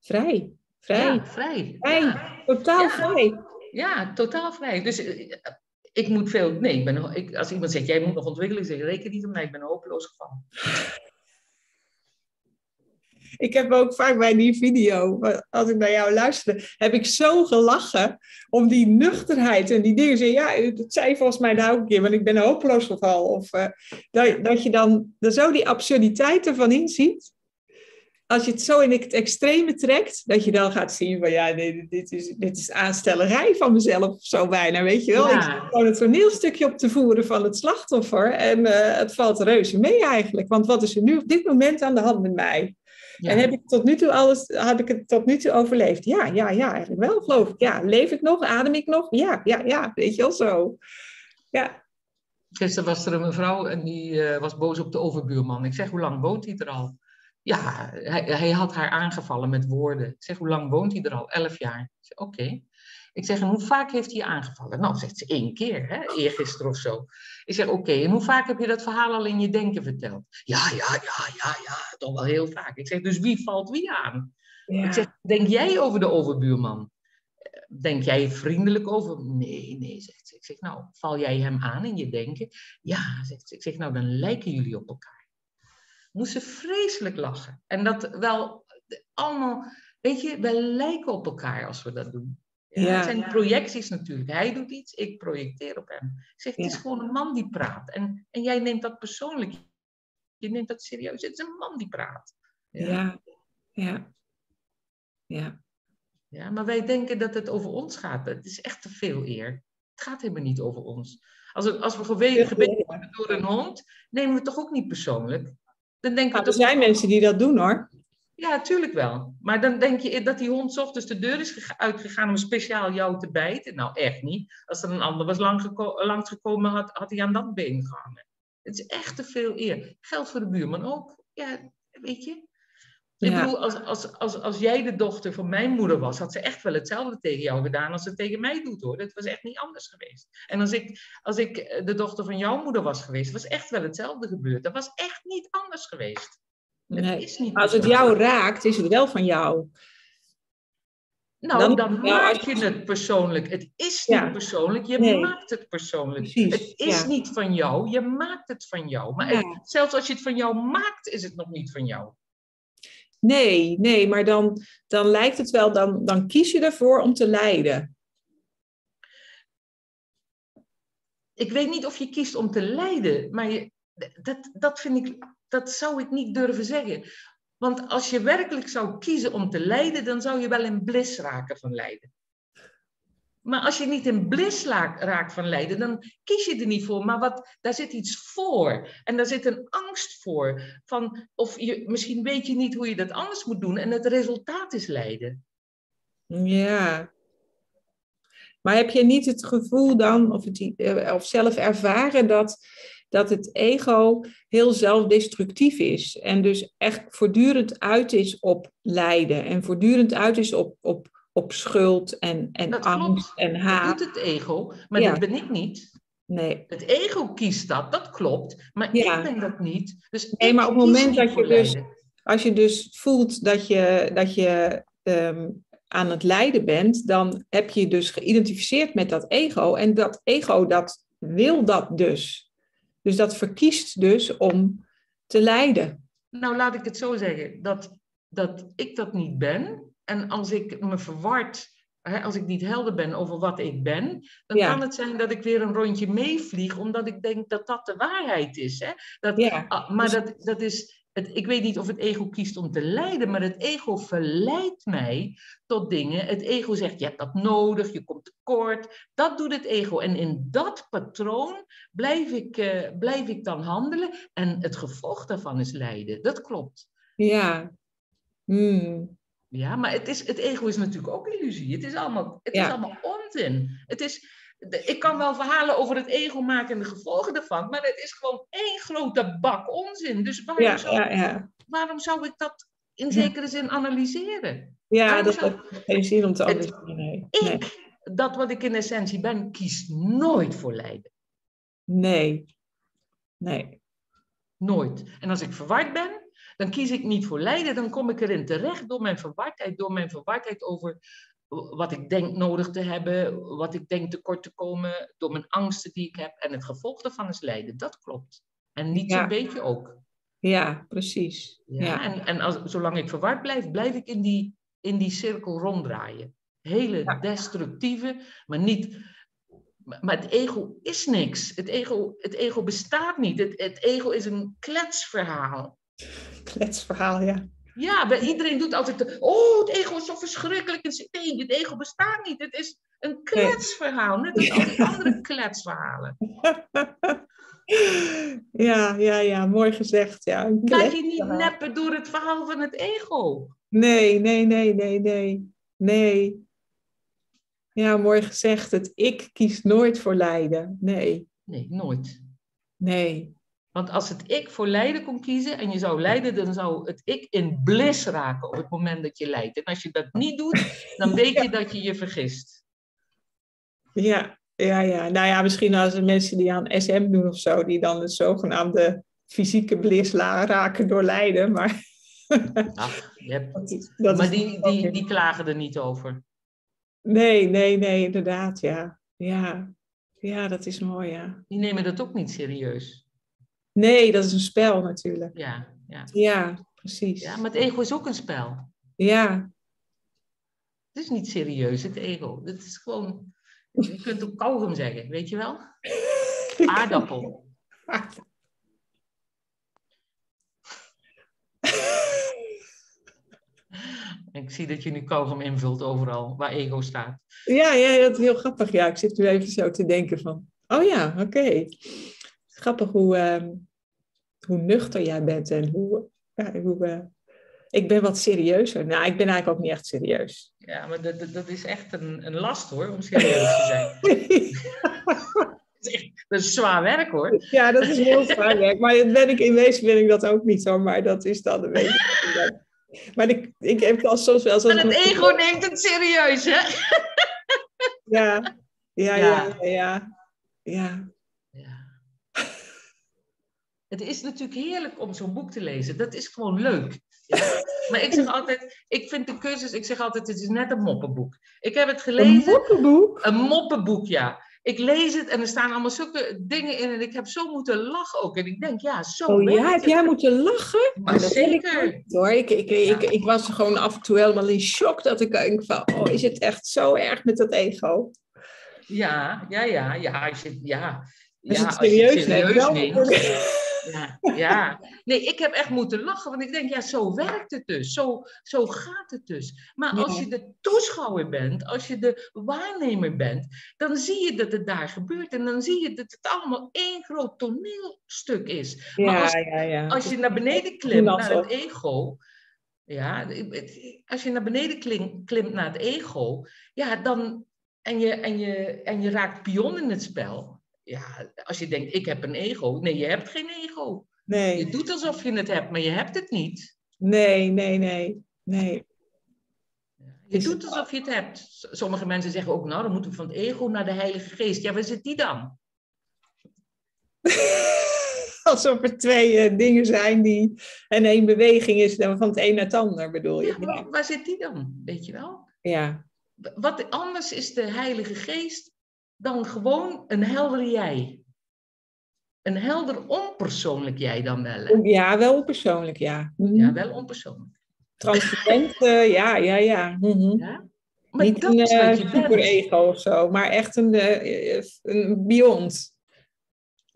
Vrij. Vrij. Ja, vrij. vrij. Totaal vrij. Ja, totaal vrij. Dus eh, ik moet veel. Nee, ik ben, ik, als iemand zegt, jij moet nog ontwikkelen, zeg reken niet op mij, ik ben hopeloos gevallen. Ik heb ook vaak bij die video, als ik naar jou luisterde, heb ik zo gelachen om die nuchterheid en die dingen. Ja, dat zei volgens mij nou ook een keer, want ik ben hopeloos gevallen. Of uh, dat, dat je dan er zo die absurditeit ervan inziet als je het zo in het extreme trekt, dat je dan gaat zien van ja, nee, dit is, dit is aanstellerij van mezelf zo bijna, weet je wel. Ik zit gewoon het toneelstukje op te voeren van het slachtoffer en uh, het valt reuze mee eigenlijk. Want wat is er nu op dit moment aan de hand met mij? En heb ik tot nu toe alles, had ik het tot nu toe overleefd? Ja, ja, ja, eigenlijk wel, geloof ik. Ja, leef ik nog? Adem ik nog? Ja, ja, ja, weet je wel zo. Ja. Gisteren was er een mevrouw en die uh, was boos op de overbuurman. Ik zeg, hoe lang woont hij er al? Ja, hij, hij, had haar aangevallen met woorden. Ik zeg, hoe lang woont hij er al? Elf jaar. Ik zeg, oké. Ik zeg, en hoe vaak heeft hij aangevallen? Nou, zegt ze één keer, hè? eergisteren of zo. Ik zeg, oké, en hoe vaak heb je dat verhaal al in je denken verteld? Ja, ja, ja, ja, ja, toch wel heel vaak. Ik zeg, dus wie valt wie aan? Ik zeg, denk jij over de overbuurman? Denk jij vriendelijk over? Nee, nee, zegt ze. Ik zeg, nou, val jij hem aan in je denken? Ja, zegt ze. Ik zeg, nou, dan lijken jullie op elkaar moesten vreselijk lachen. En dat wel allemaal, weet je, wij lijken op elkaar als we dat doen. Ja, het zijn projecties natuurlijk. Hij doet iets, ik projecteer op hem. Ik zeg, het is gewoon een man die praat. En, en jij neemt dat persoonlijk. Je neemt dat serieus. Het is een man die praat. Ja, ja. Ja. ja. maar wij denken dat het over ons gaat. Het is echt te veel eer. Het gaat helemaal niet over ons. Als, we, als we gebeten worden door een hond, nemen we het toch ook niet persoonlijk? Dan denk nou, er zijn mensen die dat doen hoor. Ja, tuurlijk wel. Maar dan denk je dat die hond ochtends de deur is uitgegaan om speciaal jou te bijten. Nou, echt niet. Als er een ander was langsgekomen, had, had hij aan dat been gehangen. Het is echt te veel eer. Geldt voor de buurman ook. Ja, weet je. Ik bedoel, als, als, als, als jij de dochter van mijn moeder was, had ze echt wel hetzelfde tegen jou gedaan als ze tegen mij doet hoor. Dat was echt niet anders geweest. En als ik, als ik de dochter van jouw moeder was geweest, was echt wel hetzelfde gebeurd. Dat was echt niet anders geweest. Nee. is niet als het jou raakt, is het wel van jou. Nou, dan, maak je het persoonlijk. Het is niet persoonlijk, je maakt het persoonlijk. het is niet van jou, je maakt het van jou. Maar zelfs als je het van jou maakt, is het nog niet van jou. Nee, nee, maar dan, dan lijkt het wel, dan, dan kies je ervoor om te lijden. Ik weet niet of je kiest om te lijden, maar je, dat, dat vind ik, dat zou ik niet durven zeggen. Want als je werkelijk zou kiezen om te lijden, dan zou je wel in blis raken van lijden. Maar als je niet in blis raakt van lijden, dan kies je er niet voor. Maar wat, daar zit iets voor. En daar zit een angst voor. Van, of je, misschien weet je niet hoe je dat anders moet doen. En het resultaat is lijden. Ja. Maar heb je niet het gevoel dan, of, het, eh, of zelf ervaren, dat, dat het ego heel zelfdestructief is? En dus echt voortdurend uit is op lijden. En voortdurend uit is op, op op schuld en, en angst en haat. Dat doet het ego, maar dat ben ik niet. Nee. Het ego kiest dat, dat klopt, maar ik ben dat niet. Dus nee, maar op het moment dat je dus, als je dus voelt dat je, dat je ehm, aan het lijden bent, dan heb je dus geïdentificeerd met dat ego. En dat ego, dat wil dat dus. Dus dat verkiest dus om te lijden. Nou, laat ik het zo zeggen, dat, dat ik dat niet ben, en als ik me verward, hè, als ik niet helder ben over wat ik ben, dan kan het zijn dat ik weer een rondje meevlieg, omdat ik denk dat dat de waarheid is. Hè? Dat, ja. Ah, maar dat, dat is, het, ik weet niet of het ego kiest om te lijden, maar het ego verleidt mij tot dingen. Het ego zegt, je hebt dat nodig, je komt tekort. Dat doet het ego. En in dat patroon blijf ik, uh, blijf ik dan handelen. En het gevolg daarvan is lijden. Dat klopt. Ja. Hmm. Ja, maar het, is, het ego is natuurlijk ook illusie. Het is allemaal, het is allemaal onzin. Het is, ik kan wel verhalen over het ego maken en de gevolgen daarvan, maar het is gewoon één grote bak onzin. Dus waarom, zou, waarom zou ik dat in zekere zin analyseren? Ja, dat heeft geen zin om te analyseren. Nee. Ik, dat wat ik in essentie ben, kies nooit voor lijden. Nee. Nee. Nooit. En als ik verward ben, dan kies ik niet voor lijden, dan kom ik erin terecht door mijn verwardheid, door mijn verwardheid over wat ik denk nodig te hebben, wat ik denk tekort te komen, door mijn angsten die ik heb. En het gevolg daarvan is lijden, dat klopt. En niet zo'n beetje ook. Ja, precies. Ja, En, en als, zolang ik verward blijf, blijf ik in die, in die cirkel ronddraaien. Hele destructieve, maar niet maar het ego is niks. Het ego, het ego bestaat niet. Het, het ego is een kletsverhaal kletsverhaal, ja. Ja, iedereen doet altijd, oh, het ego is zo verschrikkelijk. Nee, het ego bestaat niet. Het is een kletsverhaal, net als al die andere kletsverhalen. Ja, ja, ja, mooi gezegd. Ja. Laat je niet neppen door het verhaal van het ego. Nee, nee, nee, nee, nee. Nee. Ja, mooi gezegd. Het ik kies nooit voor lijden. Nee. Nee, nooit. Nee. Want als het ik voor lijden kon kiezen en je zou lijden, dan zou het ik in bliss raken op het moment dat je lijdt. En als je dat niet doet, dan weet je dat je je vergist. Ja, ja, ja. Nou ja, misschien als er mensen die aan SM doen of zo, die dan de zogenaamde fysieke bliss raken door lijden. Maar, Ach, je hebt... dat maar die, die, die klagen er niet over. Nee, nee, nee, inderdaad, ja. Ja, ja dat is mooi, ja. Die nemen dat ook niet serieus. Nee, dat is een spel natuurlijk. Ja, ja. ja precies. Ja, maar het ego is ook een spel. Ja. Het is niet serieus, het ego. Het is gewoon, je kunt ook kauwgom zeggen, weet je wel? Aardappel. Ik zie dat je nu kauwgom invult overal, waar ego staat. Ja, ja, dat is heel grappig. Ja, ik zit nu even zo te denken van, oh ja, oké grappig hoe, uh, hoe nuchter jij bent en hoe. hoe uh, ik ben wat serieuzer. Nou, ik ben eigenlijk ook niet echt serieus. Ja, maar dat, dat is echt een, een last hoor, om serieus te zijn. dat is zwaar werk hoor. Ja, dat is heel zwaar werk. Maar ben ik, in wezen ben ik dat ook niet zo. Maar dat is dan een beetje. Maar ik, ik heb al soms wel... En het ego neemt het serieus, hè? Ja, ja, ja, ja. ja. ja. Het is natuurlijk heerlijk om zo'n boek te lezen. Dat is gewoon leuk. Ja? Maar ik zeg altijd, ik vind de cursus, ik zeg altijd, het is net een moppenboek. Ik heb het gelezen. Een moppenboek? Een moppenboek, ja. Ik lees het en er staan allemaal zulke dingen in en ik heb zo moeten lachen ook. En ik denk, ja, zo Oh ja, heb jij moeten lachen? Maar zeker. Ik, hoor. Ik, ik, ik, ik, was gewoon af en toe helemaal in shock dat ik denk van, oh, is het echt zo erg met dat ego? Ja, ja, ja, ja. Als je, ja. Als ja, het serieus, neemt. Ja, ja. Nee, ik heb echt moeten lachen, want ik denk, ja, zo werkt het dus. Zo, zo gaat het dus. Maar als je de toeschouwer bent, als je de waarnemer bent, dan zie je dat het daar gebeurt. En dan zie je dat het allemaal één groot toneelstuk is. Ja, maar als, ja, ja. als je naar beneden klimt, naar het ego... Ja, als je naar beneden klimt naar het ego, ja, dan, en, je, en, je, en je raakt pion in het spel, ja, als je denkt, ik heb een ego. Nee, je hebt geen ego. Nee. Je doet alsof je het hebt, maar je hebt het niet. Nee, nee, nee, nee. Je doet alsof je het hebt. Sommige mensen zeggen ook, nou, dan moeten we van het ego naar de Heilige Geest. Ja, waar zit die dan? alsof er twee uh, dingen zijn die en één beweging is dan van het een naar het ander, bedoel je? Ja, waar zit die dan? Weet je wel? Ja. Wat anders is de Heilige Geest dan gewoon een helder jij. Een helder onpersoonlijk jij dan wel. Hè? Ja, wel onpersoonlijk, ja. Mhm. Ja, wel onpersoonlijk. Transparant, uh, ja, ja, ja. Mm ja? Maar Niet dat een uh, super ego of zo, maar echt een, uh, een beyond.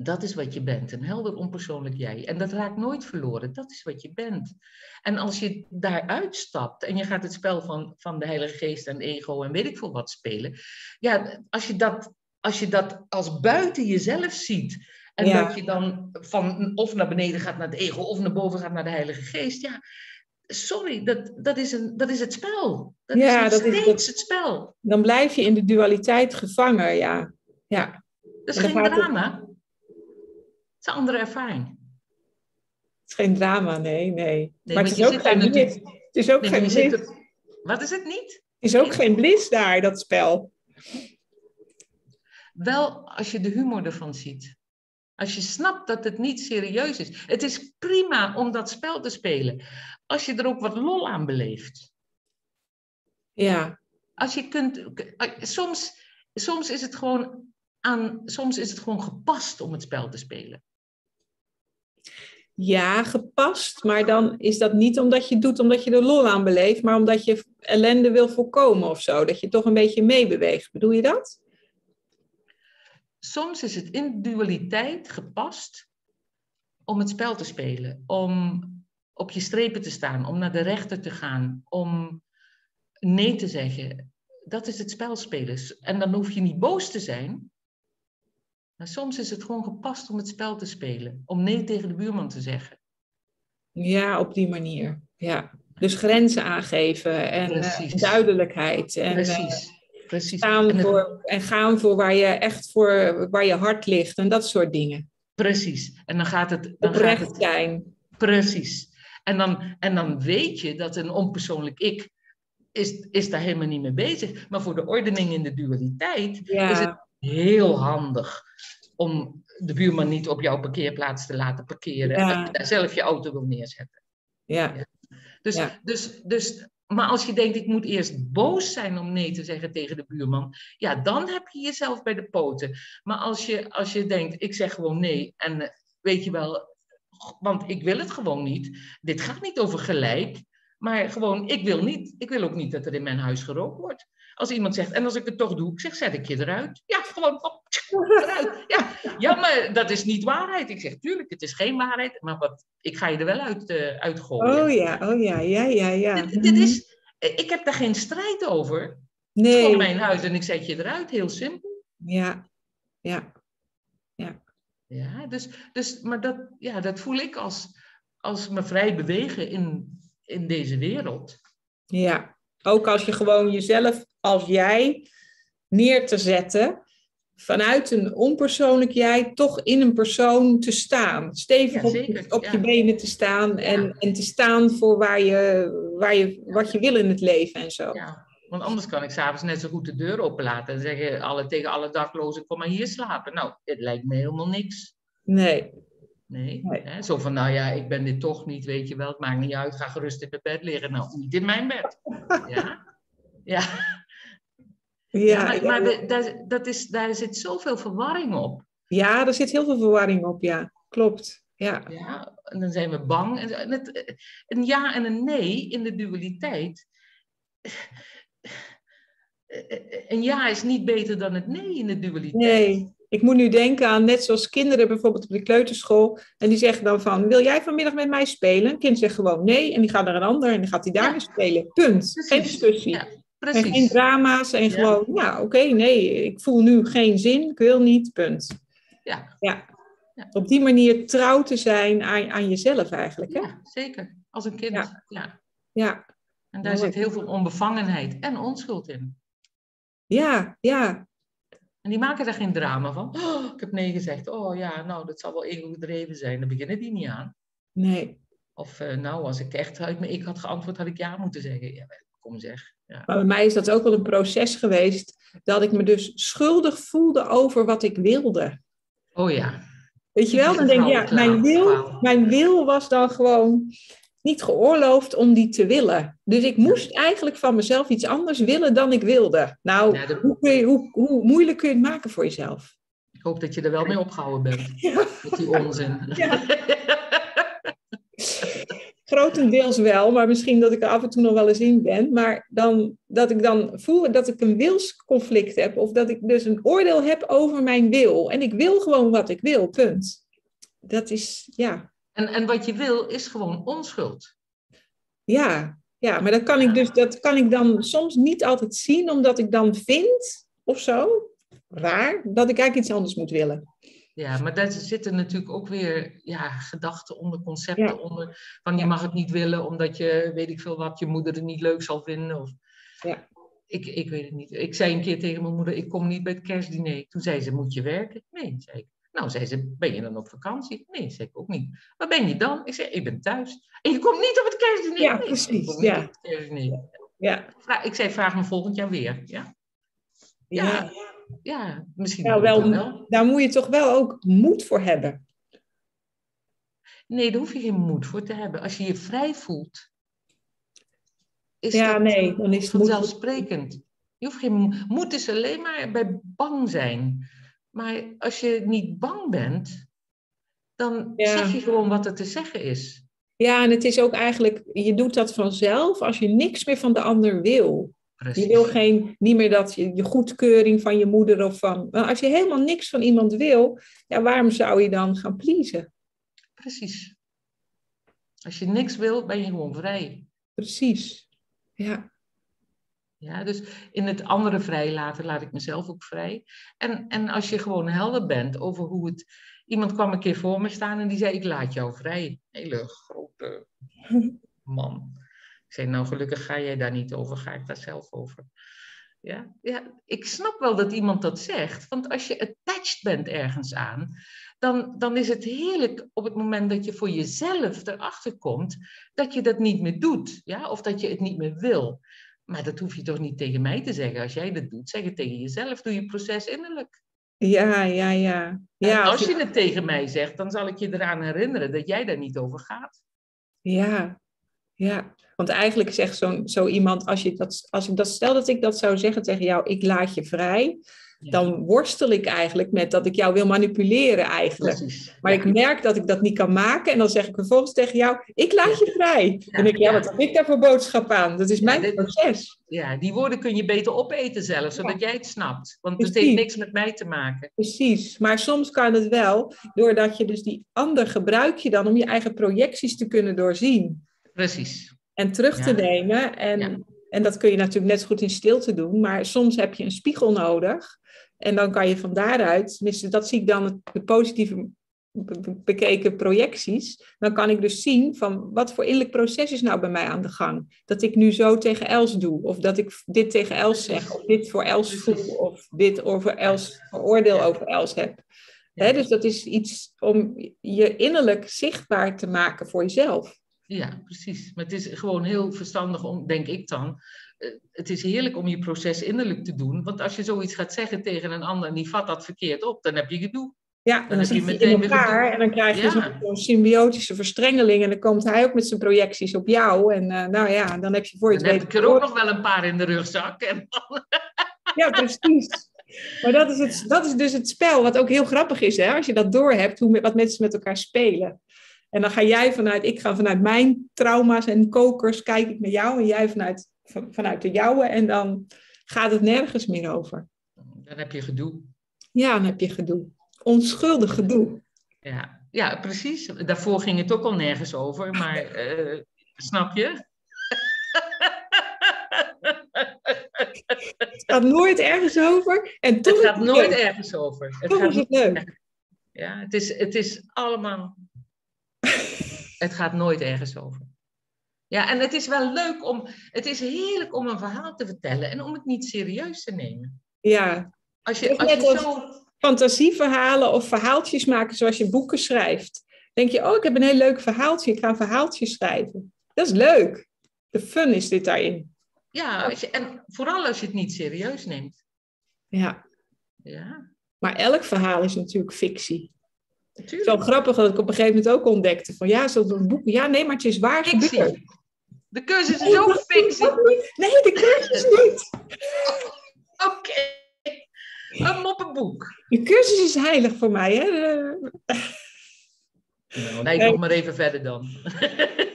Dat is wat je bent, een helder onpersoonlijk jij. En dat raakt nooit verloren, dat is wat je bent. En als je daaruit stapt en je gaat het spel van, van de Heilige Geest en ego en weet ik veel wat spelen. Ja, als je dat als, je dat als buiten jezelf ziet. En dat je dan van of naar beneden gaat naar het ego of naar boven gaat naar de Heilige Geest. Ja, sorry, dat, dat, is, een, dat is het spel. Dat ja, is dat steeds is, het spel. Dan blijf je in de dualiteit gevangen, ja. ja. Dat is geen drama. Het is een andere ervaring. Het is geen drama, nee, nee. maar het is, ook geen blis. Het is ook geen. Wat is het niet? Het is ook geen blis daar, dat spel. Wel als je de humor ervan ziet. Als je snapt dat het niet serieus is. Het is prima om dat spel te spelen. Als je er ook wat lol aan beleeft. Ja. Als je kunt. Soms, soms, is het gewoon aan, soms is het gewoon gepast om het spel te spelen. Ja, gepast. Maar dan is dat niet omdat je doet omdat je er lol aan beleeft, maar omdat je ellende wil voorkomen of zo. Dat je toch een beetje meebeweegt. Bedoel je dat? Soms is het in dualiteit gepast om het spel te spelen. Om op je strepen te staan, om naar de rechter te gaan, om nee te zeggen. Dat is het spel spelen. En dan hoef je niet boos te zijn, maar soms is het gewoon gepast om het spel te spelen. Om nee tegen de buurman te zeggen. Ja, op die manier. Ja. Dus grenzen aangeven en uh, duidelijkheid. En, eh, Precies. Precies. Staan en, voor, en gaan voor waar je echt voor waar je hart ligt en dat soort dingen. Precies. En dan gaat het. Dan Oprecht gaat het, zijn. Precies. En dan, en dan weet je dat een onpersoonlijk ik is, is daar helemaal niet mee bezig. Maar voor de ordening in de dualiteit is het heel handig om de buurman niet op jouw parkeerplaats te laten parkeren. En daar zelf je auto wil neerzetten. Ja. ja. Dus, dus, dus, maar als je denkt, ik moet eerst boos zijn om nee te zeggen tegen de buurman, ja, dan heb je jezelf bij de poten. Maar als je, als je denkt, ik zeg gewoon nee en eh, weet je wel, want ik wil het gewoon niet. Dit gaat niet over gelijk, maar gewoon, ik wil niet, ik wil ook niet dat er in mijn huis gerookt wordt. Als iemand zegt, en als ik het toch doe, ik zeg, zet ik je eruit. Ja, gewoon op, eruit. Ja, ja, maar dat is niet waarheid. Ik zeg, tuurlijk, het is geen waarheid, maar wat, ik ga je er wel uit, uh, uitgooien. Oh ja, oh ja, ja, ja, ja. Dit, dit is, ik heb daar geen strijd over. Nee. Het is mijn huis en ik zet je eruit, heel simpel. Ja, ja, ja. Ja, dus, dus maar dat, ja, dat voel ik als, als me vrij bewegen in, in deze wereld. Ja, ook als je gewoon jezelf als jij neer te zetten, vanuit een onpersoonlijk jij toch in een persoon te staan. Stevig op, op je benen te staan en, en te staan voor waar je, waar je, wat je wil in het leven en zo. Want anders kan ik s'avonds net zo goed de deur openlaten en zeggen alle, tegen alle daklozen, kom maar hier slapen. Nou, het lijkt me helemaal niks. Nee. Nee. Hè? Zo van, nou ja, ik ben dit toch niet, weet je wel, het maakt niet uit, ga gerust in mijn bed liggen. Nou, niet in mijn bed. Ja. Ja. Ja, ja maar, daar, dat is, daar zit zoveel verwarring op. Ja, er zit heel veel verwarring op, ja. Klopt. Ja. ja en dan zijn we bang. En het, een ja en een nee in de dualiteit. Een ja is niet beter dan het nee in de dualiteit. Nee, ik moet nu denken aan net zoals kinderen bijvoorbeeld op de kleuterschool. En die zeggen dan van, wil jij vanmiddag met mij spelen? Een kind zegt gewoon nee en die gaat naar een ander en dan gaat hij daar ja. spelen. Punt. Geen discussie. Ja. Precies. En geen drama's en gewoon, ja, oké, nee, ik voel nu geen zin, ik wil niet, punt. Ja. ja. Op die manier trouw te zijn aan, aan jezelf eigenlijk. Hè? Ja, zeker. Als een kind. Ja. ja. En daar zit heel veel onbevangenheid en onschuld in. Ja, ja. En die maken daar geen drama van. Oh, ik heb nee gezegd. Oh ja, nou, dat zal wel ego gedreven zijn. Dan beginnen die niet aan. Nee. Of uh, nou, als ik echt uit mijn ik had geantwoord, had ik ja moeten zeggen. Ja, kom zeg. Ja. Maar bij mij is dat ook wel een proces geweest, dat ik me dus schuldig voelde over wat ik wilde. Oh ja. Weet je wel? Dan denk je, ja, mijn wil, mijn wil was dan gewoon niet geoorloofd om die te willen. Dus ik moest eigenlijk van mezelf iets anders willen dan ik wilde. Nou, hoe, hoe, hoe, moeilijk kun je het maken voor jezelf? Ik hoop dat je er wel mee opgehouden bent. Ja. Met die onzin. Ja. Grotendeels wel, maar misschien dat ik er af en toe nog wel eens in ben. Maar dan, dat ik dan voel dat ik een wilsconflict heb. Of dat ik dus een oordeel heb over mijn wil. En ik wil gewoon wat ik wil, punt. Dat is, ja. En, en wat je wil is gewoon onschuld. Ja, ja maar dat kan, ik dus, dat kan ik dan soms niet altijd zien, omdat ik dan vind, of zo, raar, dat ik eigenlijk iets anders moet willen. Ja, maar daar zitten natuurlijk ook weer ja, gedachten onder, concepten onder. Van je mag het niet willen omdat je, weet ik veel wat, je moeder het niet leuk zal vinden. Of... Ja. Ik, ik weet het niet. Ik zei een keer tegen mijn moeder, ik kom niet bij het kerstdiner. Toen zei ze, moet je werken? Nee, zei ik. Nou, zei ze, ben je dan op vakantie? Nee, zei ik ook niet. Waar ben je dan? Ik zei, ik ben thuis. En je komt niet op het kerstdiner? Ja, precies. ja. Op het Ja. Ik zei, vraag me volgend jaar weer. Ja. ja. ja ja, misschien nou, wel, wel. Daar moet je toch wel ook moed voor hebben. Nee, daar hoef je geen moed voor te hebben. Als je je vrij voelt, is ja, dat nee, dan is vanzelfsprekend. Je hoeft geen moed is alleen maar bij bang zijn. Maar als je niet bang bent, dan zeg je gewoon wat er te zeggen is. Ja, en het is ook eigenlijk, je doet dat vanzelf als je niks meer van de ander wil. Je wil geen, niet meer dat je, je goedkeuring van je moeder of van. Maar als je helemaal niks van iemand wil, ja, waarom zou je dan gaan pleasen? Precies. Als je niks wil, ben je gewoon vrij. Precies. Ja. Ja, dus in het andere vrij laten, laat ik mezelf ook vrij. En, en als je gewoon helder bent over hoe het. Iemand kwam een keer voor me staan en die zei: Ik laat jou vrij. Hele grote man. Ik zei, nou gelukkig ga jij daar niet over, ga ik daar zelf over. Ja, ja, ik snap wel dat iemand dat zegt, want als je attached bent ergens aan, dan, dan is het heerlijk op het moment dat je voor jezelf erachter komt dat je dat niet meer doet, ja? of dat je het niet meer wil. Maar dat hoef je toch niet tegen mij te zeggen. Als jij dat doet, zeg het tegen jezelf, doe je proces innerlijk. Ja, ja, ja. ja als je het tegen mij zegt, dan zal ik je eraan herinneren dat jij daar niet over gaat. Ja, ja, want eigenlijk echt zo, zo iemand, als, je dat, als ik dat stel dat ik dat zou zeggen tegen jou, ik laat je vrij, dan worstel ik eigenlijk met dat ik jou wil manipuleren eigenlijk. Precies. Maar ik merk dat ik dat niet kan maken en dan zeg ik vervolgens tegen jou, ik laat je vrij. En ik, ja, wat heb ik daar voor boodschap aan? Dat is mijn proces. Ja, die woorden kun je beter opeten zelf, zodat jij het snapt. Want het heeft niks met mij te maken. Precies, maar soms kan het wel, doordat je dus die ander gebruik je dan om je eigen projecties te kunnen doorzien. Precies. En terug te nemen. En, en dat kun je natuurlijk net zo goed in stilte doen. Maar soms heb je een spiegel nodig. En dan kan je van daaruit, dat zie ik dan de positieve bekeken projecties, dan kan ik dus zien van wat voor innerlijk proces is nou bij mij aan de gang. Dat ik nu zo tegen Els doe, of dat ik dit tegen Els zeg, of dit voor Els voel, of dit over Els oordeel over Els heb. dus dat is iets om je innerlijk zichtbaar te maken voor jezelf. Ja, precies. Maar het is gewoon heel verstandig om, denk ik dan, eh, het is heerlijk om je proces innerlijk te doen. Want als je zoiets gaat zeggen tegen een ander en die vat dat verkeerd op, dan heb je gedoe. Ja, dan, dan zit je in elkaar en dan krijg je zo'n symbiotische verstrengeling. En dan komt hij ook met zijn projecties op jou. En uh, nou ja, dan heb je voor je dan heb ik er ook nog wel een paar in de rugzak. En dan... Ja, precies. Maar dat is, het, dat is dus het spel, wat ook heel grappig is, hè? als je dat doorhebt, hoe, wat mensen met elkaar spelen. En dan ga jij vanuit, ik ga vanuit mijn trauma's en kokers, kijk ik naar jou en jij vanuit, vanuit de jouwe. En dan gaat het nergens meer over. Dan heb je gedoe. Ja, dan heb je gedoe onschuldig gedoe. Ja, ja, precies. Daarvoor ging het ook al nergens over, maar uh, snap je? Het gaat nooit ergens over. En het gaat nooit ergens over. Het toch gaat is het leuk. Ja, het is, het is allemaal. Het gaat nooit ergens over. Ja, en het is wel leuk om. Het is heerlijk om een verhaal te vertellen en om het niet serieus te nemen. Ja. Als je, als je zo fantasieverhalen of verhaaltjes maken zoals je boeken schrijft. Denk je, oh, ik heb een heel leuk verhaaltje, ik ga een verhaaltje schrijven. Dat is leuk. De fun is dit daarin. Ja, je, en vooral als je het niet serieus neemt. Ja. ja. Maar elk verhaal is natuurlijk fictie. Natuurlijk. Zo grappig dat ik op een gegeven moment ook ontdekte. Van ja, zo'n boek. Ja, nee, maar het is waar fictie. De cursus is ook fictie. Nee, de cursus niet. Oké. Een moppenboek. De cursus is heilig voor mij, hè? Nou, nee, kom maar even verder dan.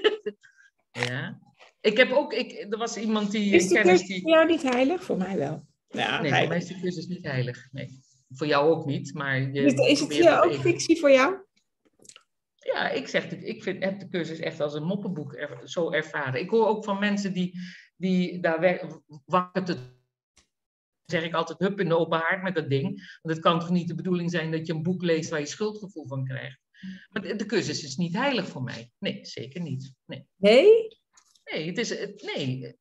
ja. Ik heb ook, ik, er was iemand die... Is de cursus die... voor jou niet heilig? Voor mij wel. Ja, nee, voor mij is de cursus niet heilig. Nee. Voor jou ook niet, maar... Je is, is het hier ook fictie voor jou? Ja, ik zeg het, ik vind, heb de cursus echt als een moppenboek zo ervaren. Ik hoor ook van mensen die, die daar wakker zeg ik altijd, hup in de open haard met dat ding. Want het kan toch niet de bedoeling zijn dat je een boek leest waar je schuldgevoel van krijgt. Maar de, de cursus is niet heilig voor mij. Nee, zeker niet. Nee? Nee, nee het is... nee.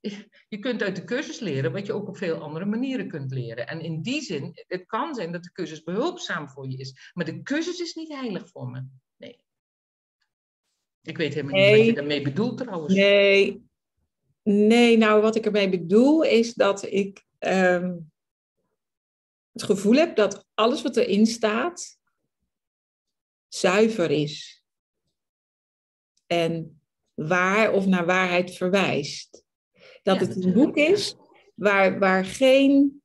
Je kunt uit de cursus leren wat je ook op veel andere manieren kunt leren. En in die zin, het kan zijn dat de cursus behulpzaam voor je is. Maar de cursus is niet heilig voor me. Nee. Ik weet helemaal niet wat je daarmee bedoelt trouwens. Nee. Nee, nou wat ik ermee bedoel is dat ik Ehm, het gevoel heb dat alles wat erin staat zuiver is. En waar of naar waarheid verwijst. Dat het een boek is waar, waar geen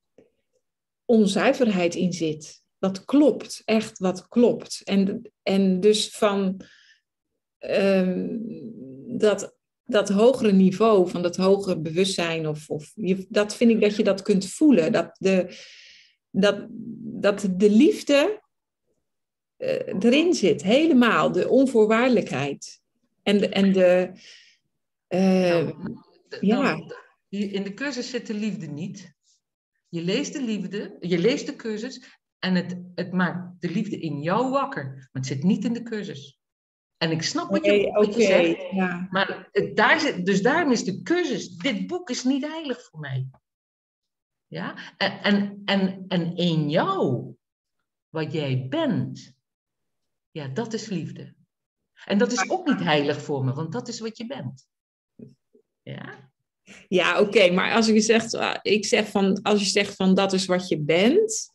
onzuiverheid in zit. Wat klopt, echt wat klopt. En, en dus van um, dat dat hogere niveau, van dat hogere bewustzijn, of, of je, dat vind ik dat je dat kunt voelen. Dat de, dat, dat de liefde uh, erin zit, helemaal, de onvoorwaardelijkheid. En de. En de uh, ja. in de cursus zit de liefde niet. Je leest de liefde, je leest de cursus en het, het maakt de liefde in jou wakker. Maar het zit niet in de cursus. En ik snap wat je, wat je zegt. Ja. Maar daar zit, dus daarom is de cursus, dit boek is niet heilig voor mij. Ja? En, en, en, en in jou, wat jij bent, ja, dat is liefde. En dat is ook niet heilig voor me, want dat is wat je bent. Ja? Ja, oké, maar als je zegt, ik zeg van, als je zegt van dat is wat je bent,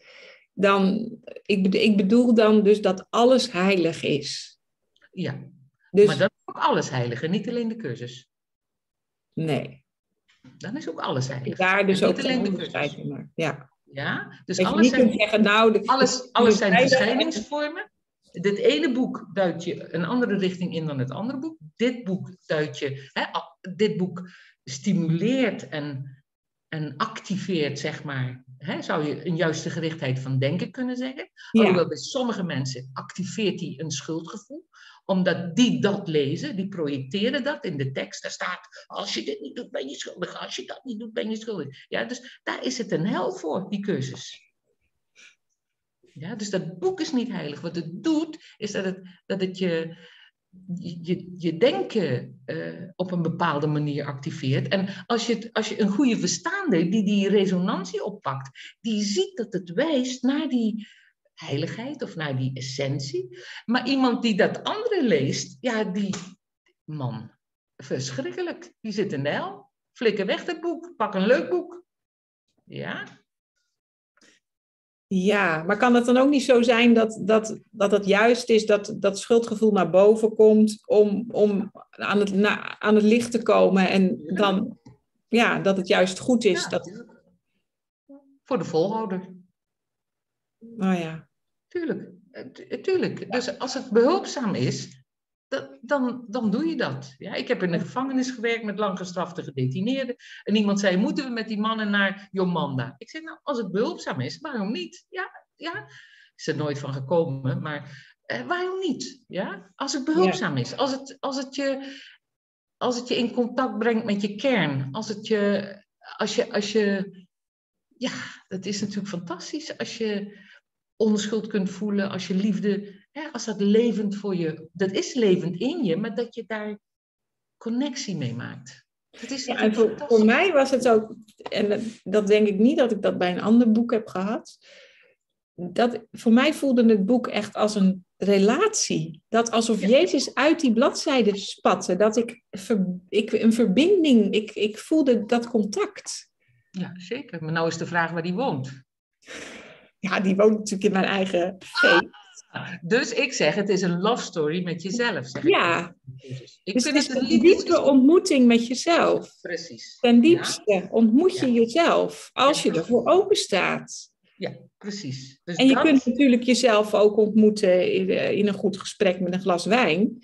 dan, ik, ik bedoel dan dus dat alles heilig is. Ja, dus... maar dat is ook alles heilige, niet alleen de cursus. Nee. Dan is ook alles heilig. Daar dus ook niet alleen de cursus. Ja. Ja, dus dat alles, zijn, zeggen, nou, de, alles, alles zijn verschijningsvormen. Dit ene boek duidt je een andere richting in dan het andere boek. Dit boek duidt je, hè, dit boek stimuleert en, en activeert, zeg maar, hè, zou je een juiste gerichtheid van denken kunnen zeggen. Ja. Alhoewel bij sommige mensen activeert die een schuldgevoel omdat die dat lezen, die projecteren dat in de tekst. Daar staat, als je dit niet doet, ben je schuldig. Als je dat niet doet, ben je schuldig. Ja, dus daar is het een hel voor, die cursus. Ja, dus dat boek is niet heilig. Wat het doet, is dat het, dat het je, je, je denken uh, op een bepaalde manier activeert. En als je, als je een goede verstaande die die resonantie oppakt, die ziet dat het wijst naar die heiligheid of naar die essentie. Maar iemand die dat andere leest, ja, die man, verschrikkelijk. Die zit in de hel. Flikker weg dat boek, pak een leuk boek. Ja, ja, maar kan het dan ook niet zo zijn dat, dat, dat het juist is dat dat schuldgevoel naar boven komt om, om aan, het, na, aan het licht te komen en dan ja, dat het juist goed is? Ja, dat... Voor de volhouder. Oh ja. Tuurlijk, eh, tuurlijk. Dus als het behulpzaam is, dan, dan doe je dat. Ja, ik heb in de gevangenis gewerkt met langgestrafte gedetineerden. En iemand zei, moeten we met die mannen naar Jomanda? Ik zei, nou, als het behulpzaam is, waarom niet? Ja, ja. Is er nooit van gekomen, maar eh, waarom niet? Ja? Als het behulpzaam is. Als het, als, het je, als het je in contact brengt met je kern. Als het je... Als je, als je ja, dat is natuurlijk fantastisch als je onschuld kunt voelen, als je liefde als dat levend voor je, dat is levend in je, maar dat je daar connectie mee maakt. Dat is ja, en voor, voor, mij was het ook, en dat denk ik niet dat ik dat bij een ander boek heb gehad. Dat, voor mij voelde het boek echt als een relatie. Dat alsof Jezus uit die bladzijde spatte. Dat ik, ik een verbinding, ik, ik voelde dat contact. Ja, zeker. Maar nou is de vraag waar die woont. Ja, die woont natuurlijk in mijn eigen geest. Dus ik zeg, het is een love story met jezelf. Zeg ja, ik dus vind het is een diepe ontmoeting met jezelf. Precies. Ten diepste ontmoet je jezelf als je ervoor open staat. Ja, precies. Dus en je kunt natuurlijk jezelf ook ontmoeten in, eh, in, een goed gesprek met een glas wijn.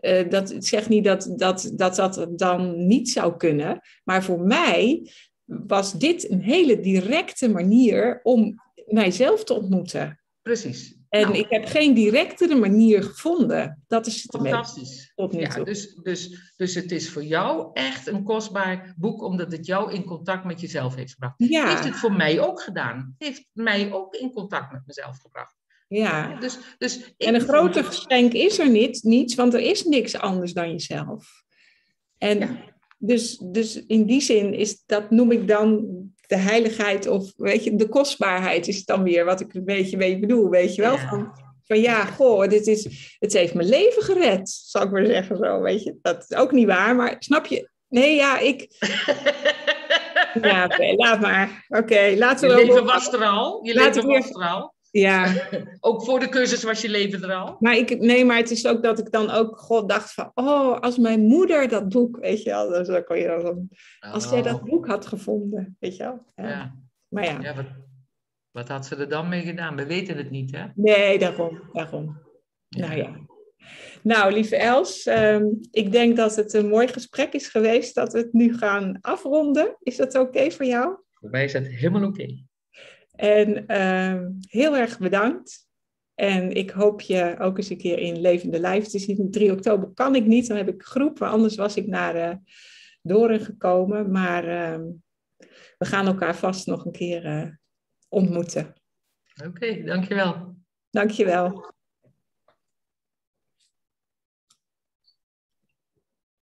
Uh, dat zegt niet dat, dat, dat dat dan niet zou kunnen. Maar voor mij was dit een hele directe manier om mijzelf te ontmoeten. Precies. En nou. ik heb geen directere manier gevonden. Dat is het Fantastisch. Tot nu toe. Ja, dus, dus, dus het is voor jou echt een kostbaar boek, omdat het jou in contact met jezelf heeft gebracht. Ja. Heeft het voor mij ook gedaan. Heeft mij ook in contact met mezelf gebracht. Ja. Dus, dus en een groter geschenk is er niet, niets, want er is niks anders dan jezelf. En dus, dus in die zin is dat, noem ik dan de heiligheid of weet je, de kostbaarheid is dan weer wat ik een beetje mee bedoel, weet je wel? Van, van ja, goh, dit is, het heeft mijn leven gered, zou ik maar zeggen zo, weet je. Dat is ook niet waar, maar snap je? Nee, ja, ik... ja, oké, laat maar. Oké, laten we... Je leven was er al. Je leven was er al. Ja. ook voor de cursus was je leven er al. Maar ik, nee, maar het is ook dat ik dan ook God dacht van, oh, als mijn moeder dat boek, weet je wel, dan kon je dan, als zij dat oh. boek had gevonden, weet je wel. Ja. Maar ja. ja wat, wat, had ze er dan mee gedaan? We weten het niet, hè? Nee, daarom, daarom. Nou ja. Nou, lieve Els, ehm, ik denk dat het een mooi gesprek is geweest, dat we het nu gaan afronden. Is dat oké voor jou? Voor mij is het helemaal oké. En uh, heel erg bedankt. En ik hoop je ook eens een keer in levende lijf te zien. 3 oktober kan ik niet, dan heb ik groep. Anders was ik naar uh, Doren gekomen. Maar uh, we gaan elkaar vast nog een keer uh, ontmoeten. Oké, okay, dankjewel. Dankjewel.